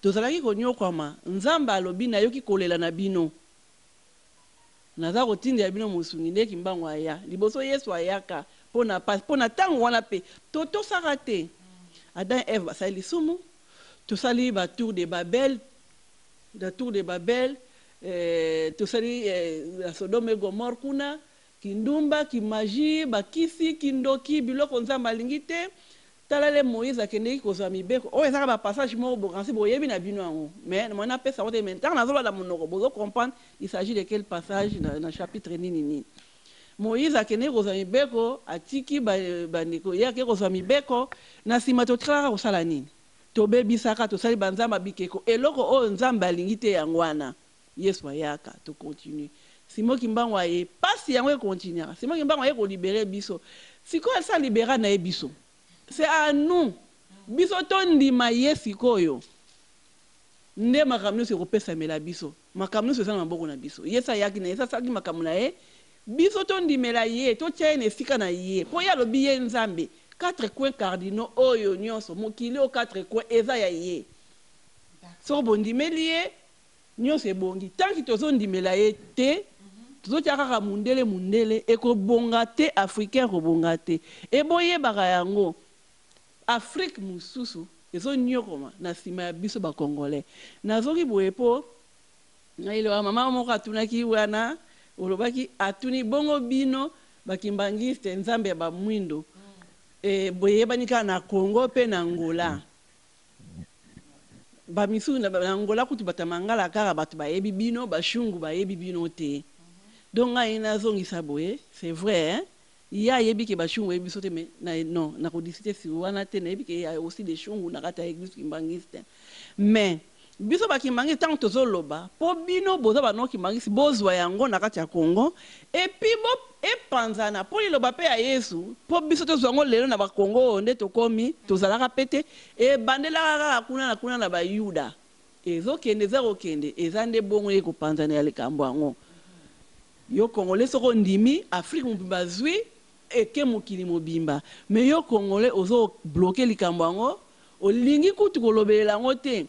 tozalaki ko niokwama nzambe alobi nayoki kolela na bino. Naza kotindela bino mosungi nde kimbangu aya liboso yesu ayaka pona pasi pona tango wana pe totosaka te adam et eve basali lisumu tosali ba tour de babel na tour de babel eeh tosali na sodome et gomore kuna kindumba ki magie bakisi kindoki biloko nzambe alingi te Tala le moise akendeki kozua mibeko oyo ezaka ba passage moko boka nse boyebi na bino yango mais na moni apesa yango te mais tango nazo landa monoko bozo comprendre il s'agit de quel passage na na chapitre nini nini moise akendeki kozua mibeko atiki ba ba ndeko ye ake kozua mibeko na sima totikalaka kosala nini tobebisaka tosali ba nzamba bikeko eloko oyo nzambe alingi te yango wana Yesu ayaka to continue Simon kimbangu aye pasi yango e continuaka Simon kimbangu aye ko libere biso sikoyo asi a libera naye biso c'est à nous biso to ndima ye sikoyo nde makambo nionso eko pesamela biso makambo nionso eza na maboko na biso ye si ayaki naye si asalaki makambo naye biso to ndimela ye to tia ye na esika na ye po ye alobi ye nzambe quatre coins cardinaux oyo nionso mokili oyo quatre coins eza ya ye soki bo ndimeli ye Nionso ebongi tanki tozo ndimela ye te tozo tia kaka mundele mundele eko bonga te africain eko bonga te et bo yebaka yango afrique mususu ezo niokoma na sima ya biso ba congolais nazoki boye po na liloba mama moko atunaki wana olobaki atuni bongo bino ba kimbanguiste nzambe ya ba muindo eh bo yebani kaka na congo pe na angola. Ba misusu na Angola kutu batu ya mangala kaka batu bayebi bino ba shungu bayebi bino te donc ngai na zongisa boye c'est vrai hein ye ayebi ke ba shungu bayebi biso te mais na non na ko discuter sur wana te nayebi ke il ya aussi des shungu na kati ya eglise kimbanguiste mais biso ba kimbanguiste tango tozo loba po bino boza ba non kimbanguiste bozua yango na kati ya Congo et puis bo Epanzana po liloba pe ya Yesu po biso tozua yango lelo na ba Congo oyo nde tokomi tozalaka pe te ebandelaka kaka kuna na kuna na ba yuda ezo kende eza kokende eza nde bongo ye kopanzana ya likambo yango yo congolais soki ondimi Afrique mobimba azui eke mokili mobimba mais yo congolais ozo bloque likambo yango olingi kutu kolobelela yango te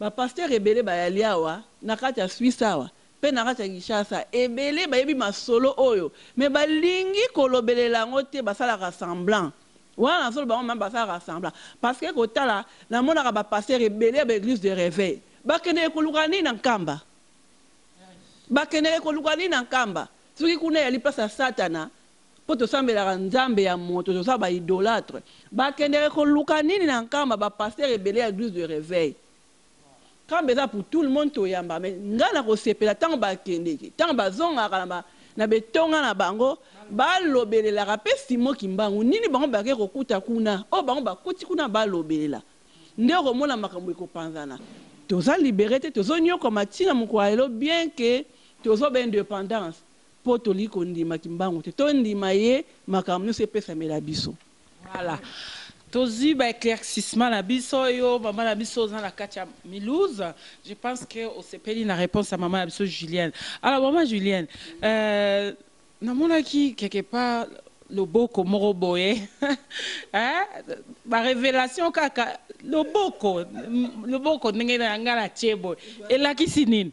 ba pasteur ebele bayali awa na kati ya suisse awa Pe na kati ya Kinshasa ebele bayebi masolo oyo mais balingi kolobelela yango te basalaka semblant wana nazoloba yango meme basalaka semblant parce que kotala namonaka ba pasteurs ebele ya ba eglises de reveil bakendeke koluka nini na Nkamba bakendeke koluka nini na Nkamba soki kuna eyali place ya satana po tosambelaka nzambe ya moto toza ba idolatre bakendeke koluka nini na Nkamba ba pasteurs ebele ya eglises de reveil. Kamba eza pour tout le monde toyamba mais nga nakosepela tango bakendeke tango bazongaka na ba na betonga na bango balobelelaka pe Simon kimbangu nini bango bake kokuta kuna oyo bango bakuti kuna balobelela nde okomona makambo ekopanzana toza libere te tozoniokwama ti na mokolo ya lelo bien que tozo ba independance po tolingi kondima kimbangu te tondima ye makambo nionso epesamela biso. Voilà tozui ba eclaircissement na biso yo maman na biso oza na kati ya Milouse je pense que osepeli na reponse ya maman na biso Julienne alors maman Julienne euh, namonaki quelque part loboko moko boye hein ba revelation kaka loboko loboko ndenge na nga na tie boye elakisi nini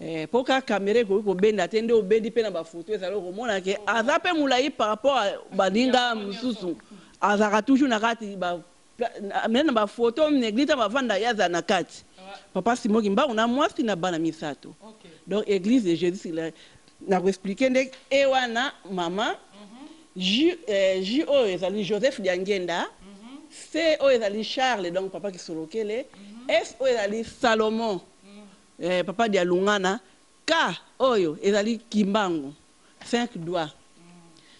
Eeh po kaka camera ekoki kobenda te nde obedi pe na ba photo ezali okomona ke aza pe mulayi par rapport ya baninga mususu azalaka toujours na kati ba meme na ba photo na eglise tango bavanda ye azala na kati papa Simon kimbangu na muasi na bana misatu donc eglise de Jesus Christ na ko explique nde e wana mama J oyo ezali Joseph Diangienda C oyo ezali Charles donc papa kisolokele S oyo ezali Salomon. Papa Dialungana cas oyo ezali kimbangu cinq doigts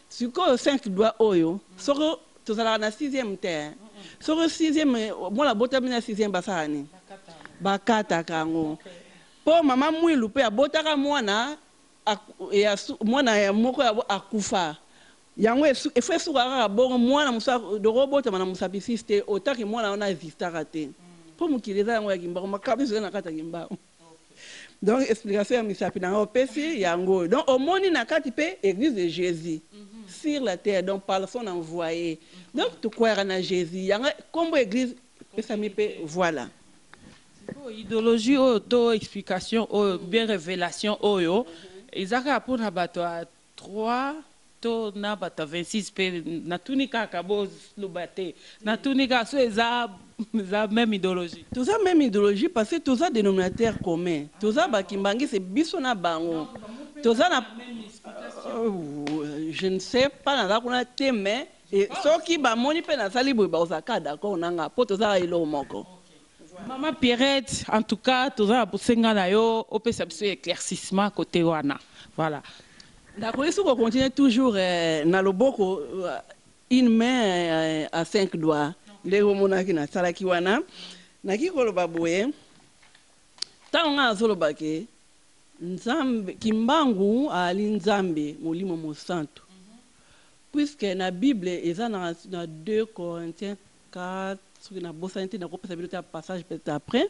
sikoyo cinq doigts oyo soki tozalaka na sixième te hein soki sixième mwana abotami na sixième basala nini bakataka yango po maman muilu pe abotaka mwana mwana moko akufa Yango il faut esuka kaka bongo mwana mosusu ako doko obotama na musapi fils te autant que mwana wana a existaka te po mokili eza yango ya kimbangu makambo nionso eza na kati ya kimbangu donc explication ya misapi na ngai opesi yango oyo donc omoni na kati pe eglise de Jesus sur la terre donc par son envoye donc to croire na Jesus yango kombo eglise epesami pe voila. Sikoyo idologie oyo to explication oyo ou bien revelation oyo eza kaka pona bato ya Trois to na batu ya 26 pe natuni kaka bo loba te natuni kaka soki eza eza meme ideologie. Toza meme ideologie parce que toza denominateur commun toza ba kimbanguiste biso na bango toza na je ne sais pas naza kuna te mais soki ba moni pe nasali boye bako zala kaka d'accord na nga po toza kaka eloko moko. Maman Pierrette en tout cas toza na bosenga na yo opesa biso eclaircissement cote wana voilà. Ndako ye soki o continuer toujours na loboko une main à cinq doigts ndenge omonaki na salaki wana naki koloba boye tango nga nazo loba ke nzambe kimbangu aali nzambe molimo mosantu puisque na bible eza na deux corinthiens Ka soki na bosani te nako pesa bino ata passage peut etre après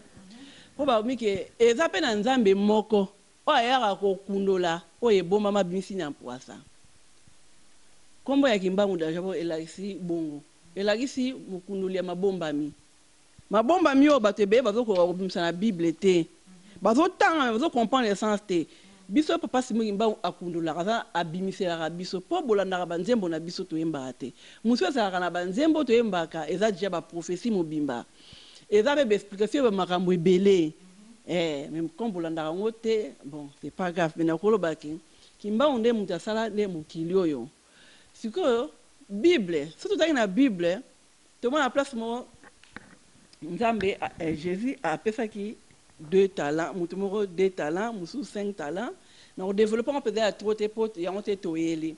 po ba lobi ke eza pe na nzambe moko oyo ayaka ko kundola oyo ebombama abimisi na mpuasa kombo ya kimbangu deja bo elakisi bongo elakisi mokundoli ya mabombami mabombami oyo batu ebele bazo koka ko bimisa na bible te. Bazo tanga mais bazo comprendre sens te biso papa Simon kimbangu akundolaka aza abimiselaka biso po bolandaka ba nzembo na biso toyembaka te mosusu ezalaka na ba nzembo toyembaka eza dejà ba prophetie mobimba eza pe ba explication ya ba makambo ebele eh mais comme bolandaka yango te bon c'est pas grave mais nakoloba que kimbangu nde mutu asala nde mokili oyo sikoyo bible soki totali na bible Tomona place moko nzambe jesus apesaki deux talents mutu moko deux talents mosusu cinq talents na ko developper yango mpenza ya trop te mpo yango te toyeli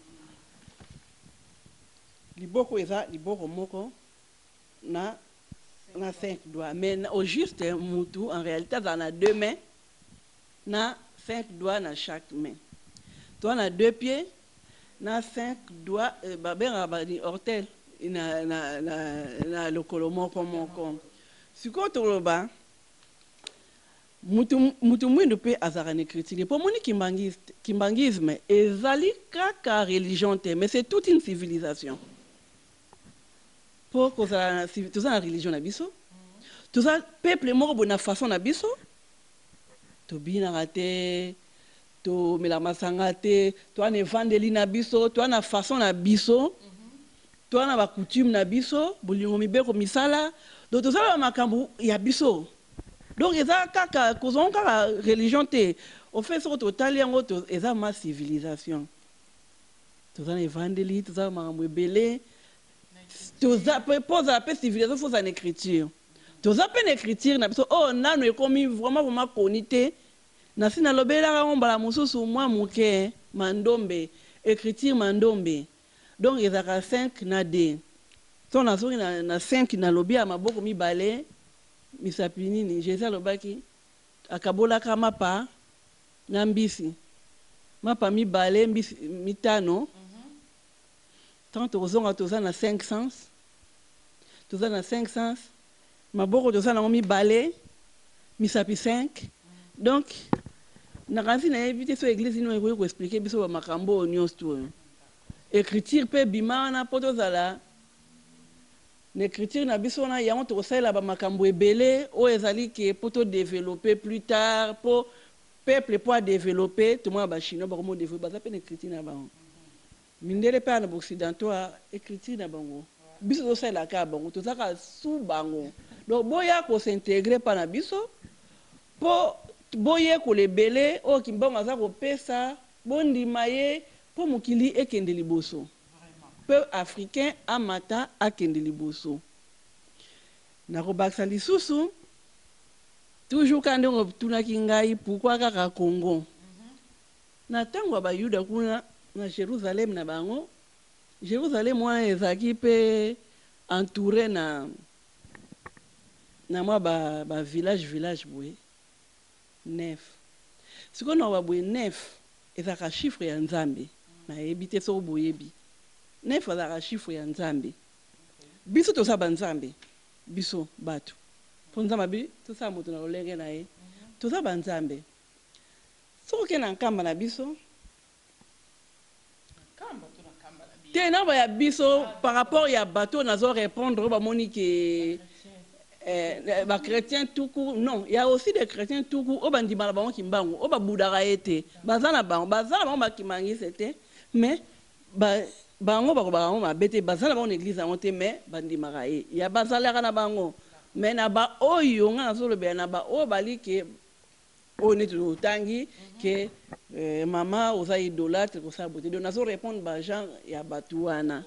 liboko eza liboko moko na na cinq doigts mais au juste mutu en realite azala na deux mains na cinq doigts na chaque main to na deux pieds na cinq doit ba bengaka ba ni ortel na na lokolo moko moko sikoyo toloba mutu mutu muindu pe azalaka na ecriture te po omoni kimbanguiste kimbanguisme ezali kaka religion te mais c'est toute une civilisation po kozala na civi toza na religion na biso toza peuple moko boye na façon na biso tobinaka te To mela masanga te, toa na evandeli na biso, toa na façon na biso, toa na ba coutumes na biso, bolingo, mibeko, misala, donc tosala ba makambo ya biso. Donc eza kaka kozua ngo kaka religion te, au fait soki totali yango eza ma civilisation. Toza na evandeli, toza na makambo ebele, toza pe po ozala pe civilisation faut ozala na ecriture. Toza pe na ecriture na biso oyo nanu ekomi vraiment vraiment koni te, Nasi nalobelaka yango mbala mosusu mwa moke, mandombe, ecriture mandombe. Donc ezalaka cinq na deux. To nazongi na, na cinq, nalobi ya maboko mibale, misapi nini? Jesus alobaki, akabolaka mapa na mbisi. Mapa mibale, mbisi mitano. Tant tokozonga toza na cinq sens toza na cinq sens maboko toza nango mibale misapi cinq donc nakanisi nayebi te soki eglise nini oyo ekoki ko expliquer biso ba makambo oyo nionst oyo ecriture pe ebima wana po tozala na ecriture na biso wana yango tokosalela ba makambo ebele oyo ezali ke po to developper plus tard po peuple po a developper tomona ba chinois bakomi ko developper baza pe na ecriture na bango Mindele epai na ba occidentaux a ecriture na bango biso tozo salela kaka bango toza kaka sous bango donc boya ko s'integrer epai na biso po boyekola ebele oyo kimbangu aza kopesa bondima ye po mokili ekende liboso pe africain amata akende liboso nakobakisa lisusu toujours kaka ndenge otunaki ngai pourquoi kaka congo Na tango ya Bayuda kuna na Jerusalem na bango, Jerusalem wana ezalaki pe entoure na na mwa ba ba village village boye neuf. Sikoyo na loba boye neuf ezalaka chiffre ya Nzambe? Na yebi te soki bo yebi. Neuf azalaka chiffre ya Nzambe? Biso toza ba Nzambe biso batu po Nzambe alobi tosala moto na lolenge na ye. Toza ba Nzambe. Soki okei na nkamba na biso. Te naba ya biso par rapport ya bato oyo nazo repondre oyo bamoni ke ba chretiens tout court non il ya aussi des chretiens tout court oyo bandima na bango kimbangu oyo babudaka ye te baza na bango baza na bango ba kimbanguiste te mais ba bango balobaka yango mabe te baza na bango na eglise yango te mais bandimaka ye ya bazalaka na bango mais na ba oyo nga nazolobela na ba oyo bali ke Oyo neti otangi que maman oza idolatre kosala boye te donc nazo repondre ba genre ya batu wana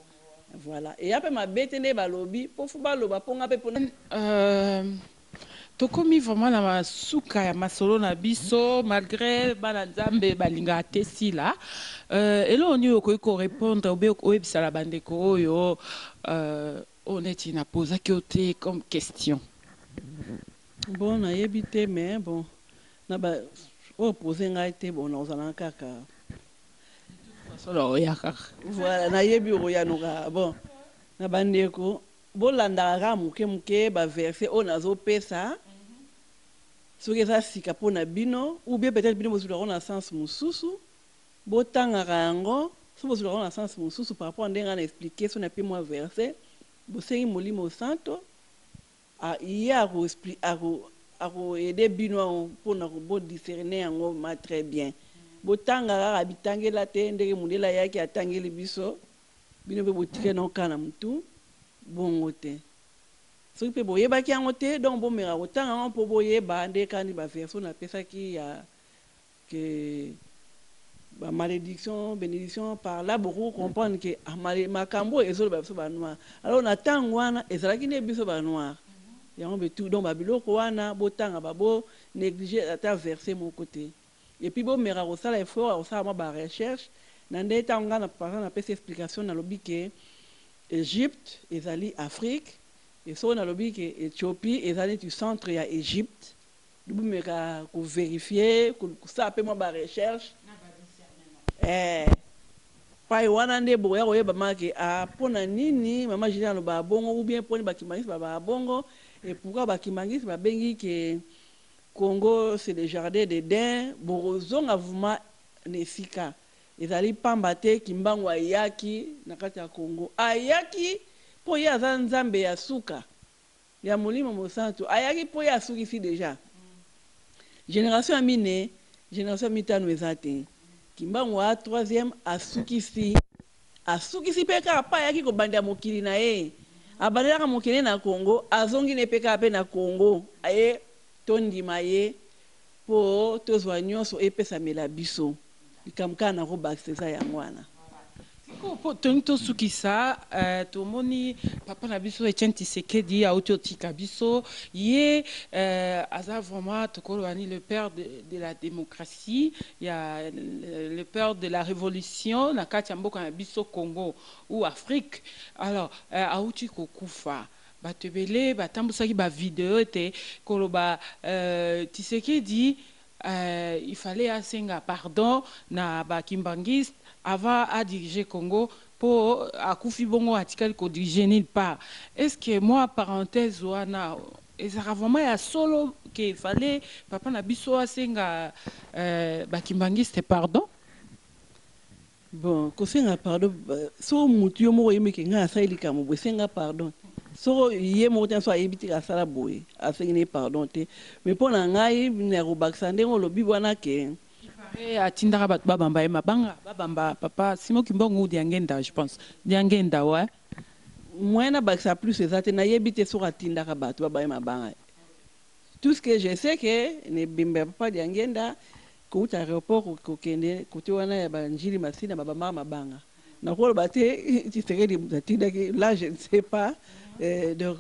voila ea pe mabe te nde balobi po faut baloba po nga pe Tokomi vraiment na suka ya masolo na biso malgre bana nzambe balingaka te Sila eloko nini okoki ko repondre ou bien oyebisa na ba ndeko oyo oyo neti na pozaki yo te comme question? Bon na yebi te mais bon na ba oyo pose ngai te bon nako zala kaka voilà na yebi oko yanoka bon na ba ndeko bo landaka kaka muke muke ba verse oyo nazo pesa soki eza sika pona bino ou bien peut etre bino bo zwilaka ngo na sens mususu bo tangaka yango soki bo zwilaka ngo na sens mususu par rapport na ndenge ngai na explique soki na pie mwa verse bo sengi molimo santo A ye ako explique ako ako aider bino pona ko bo discerner yango ma très bien bo tanga kaka bitangela te ndege mundele ayaki atangeli biso bino pe bo tikali nao kala na mutu bongo te soki pe bo yebaki yango te donc bo meka ko tanga yango po bo yeba ndenge kani ba version na pesaki ya que ba malediction benediction par là bokoki ko comprendre que makambu oyo ezo lobela biso ba noir alors na tangu wana ezalaki nde biso ba noir yango be tout donc ba biloko wana bo tanga ba bo negliger ata verse moko te et puis bo meka ko sala effort ya ko sala mua ba recherche na nde tangu nga na par exemple na pesi explication na lobi que Egypte ezali Afrique et soki na lobi que Ethiopie eza neti centre ya Egypte Bomeka ko verifier kosala pe mwa ba recherche eeh epayi wana nde bokoya koyeba ma ke ah pona nini mama Julienne alobaka bongo ou bien poni ba kimbanguiste balobaka bongo et pourquoi ba kimbanguiste babengi ke Congo c'est le jardin d'Eden bokozonga vrma na esika ezali pamba te kimbangu ayaki na kati ya Congo ayaki po ye aza nzambe ya suka. ya molimo mosantu ayaki mpo ye asukisi dejà generation ya minei generation ya mitano eza te kimbangu a troisième asukisi asukisi mpe kaka mpe ayaki kobanda mokili na ye abandelaka mokili na ye na congo azongi ne mpe kaka mpe na congo aye tondima ye mpo tozwa nionso epesamela biso Likambo kaka nako bakisa eza yango wana. Sikoyo po tolingi tosukisa tomoni papa na biso Etienne Tshisekedi awuti otika biso ye aza vraiment tokoki koloba nini le père de la democratie ya le père de la revolution na kati ya mboka na biso Congo ou Afrique alors awuti kokufa batu ebele batambusaki ba video ete koloba Tshisekedi Eeh il fallait asenga pardon na ba kimbanguiste avant a dirige Congo po akufi bongo atikali ko dirige nulle part est ce que mua parenthèse wana ezalaka vraiment ya solo que il fallait papa na biso asenga ba kimbanguiste pardon? Bon kosenga pardon soko mutu yo moko oyebi ke ngai nasali likambo boye senga pardon soko ye moko tena soko ayebi te ke asala boye asengi naye pardon te mais pona ngai ya kobakisa ndenge olobi wana ke Il parait atindaka batu ba bamba ye mabanga ba bamba papa Simon Kimbangu ou Diangenda je pense Diangenda ouais. Moyen nabakisa plus eza te nayebi te soko atindaka batu babaya ye mabanga tout ce que je sais ke na ebembe ya papa Diangenda Kowuta aeroport kokende cote wana ya ba ndjili masina ba bamar mabanga nakoloba te tshisekedi mutu atindaki là je ne sais pas donc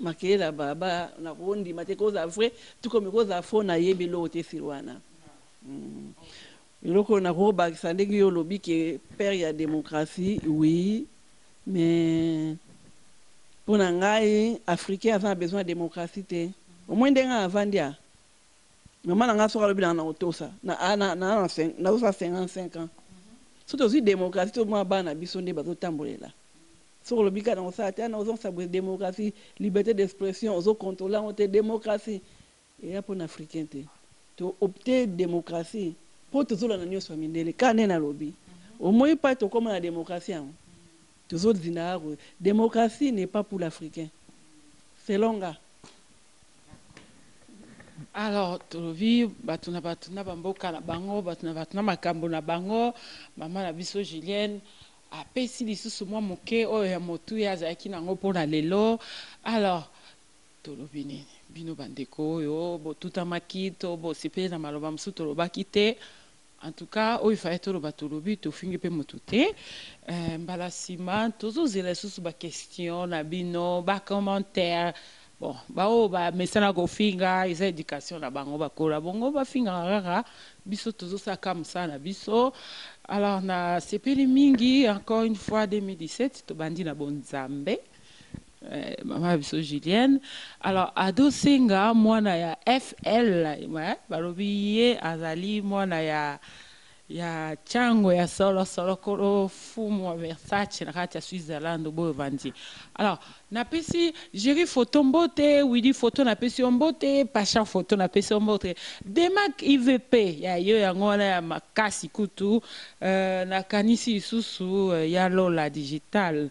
makela baba nakondima te kozala vrai tout comme kozala faux nayebi eloko te sur wana eloko nakobakisa ndenge yo olobi que père ya democratie oui mais pona ngai africain aza na besoin ya democratie te omoni ndenge avandi awa. Maman na nga soki alobi nanga nako tosa nazo sala 55 ans soki tozui democratie to mona bana na biso nde bazo tambolela soki olobi kaka nako sala te nako zongisa boye democratie liberte d'expression ozo controler yango te democratie eya pona africain te to opter democratie po tozo landa nionso ya mindele kaka ndenge nalobi omoni epayi tokoma na democratie yango. Tozo dina kaka boye democratie n'est pas pour l'africain selon nga. Alors tolobi batu na batu na ba mboka na bango, batu na batu na makambu na bango, mama na biso Julienne apesi lisusu mwa moke oyo ya motuya azalaki nango pona lelo alors tolobi nini bino ba ndeko oyo botutamaki to bosepeli na maloba mosusu tolobaki te. En tout cas oyo il fallait toloba tolobi tofingi pe mutu te euh mbala sima tozo zela lisusu ba question na bino ba commentaire bon ba oyo ba mesana kofinga eza education na bango ba kola bongo ba fingaka kaka biso tozo sala kaka musala na biso alors na sepeli mingi encore une fois 2017 tobandi na bo nzambe Eh maman na biso Julienne. Alors Ado Senga mwana ya FL balobi ye azali mwana ya ya Tshango ya solo solo kolo fumu ya Versace na kati ya Switzerland oboyi ovandi. Alors napesi Jerry Photo mbote, Willy Photo napesi yo mbote, Pasha Photo napesi yo mbote. Demac IVP ya yo yango wana ya makasi kutu eh nakanisi lisusu ya Lola Digital.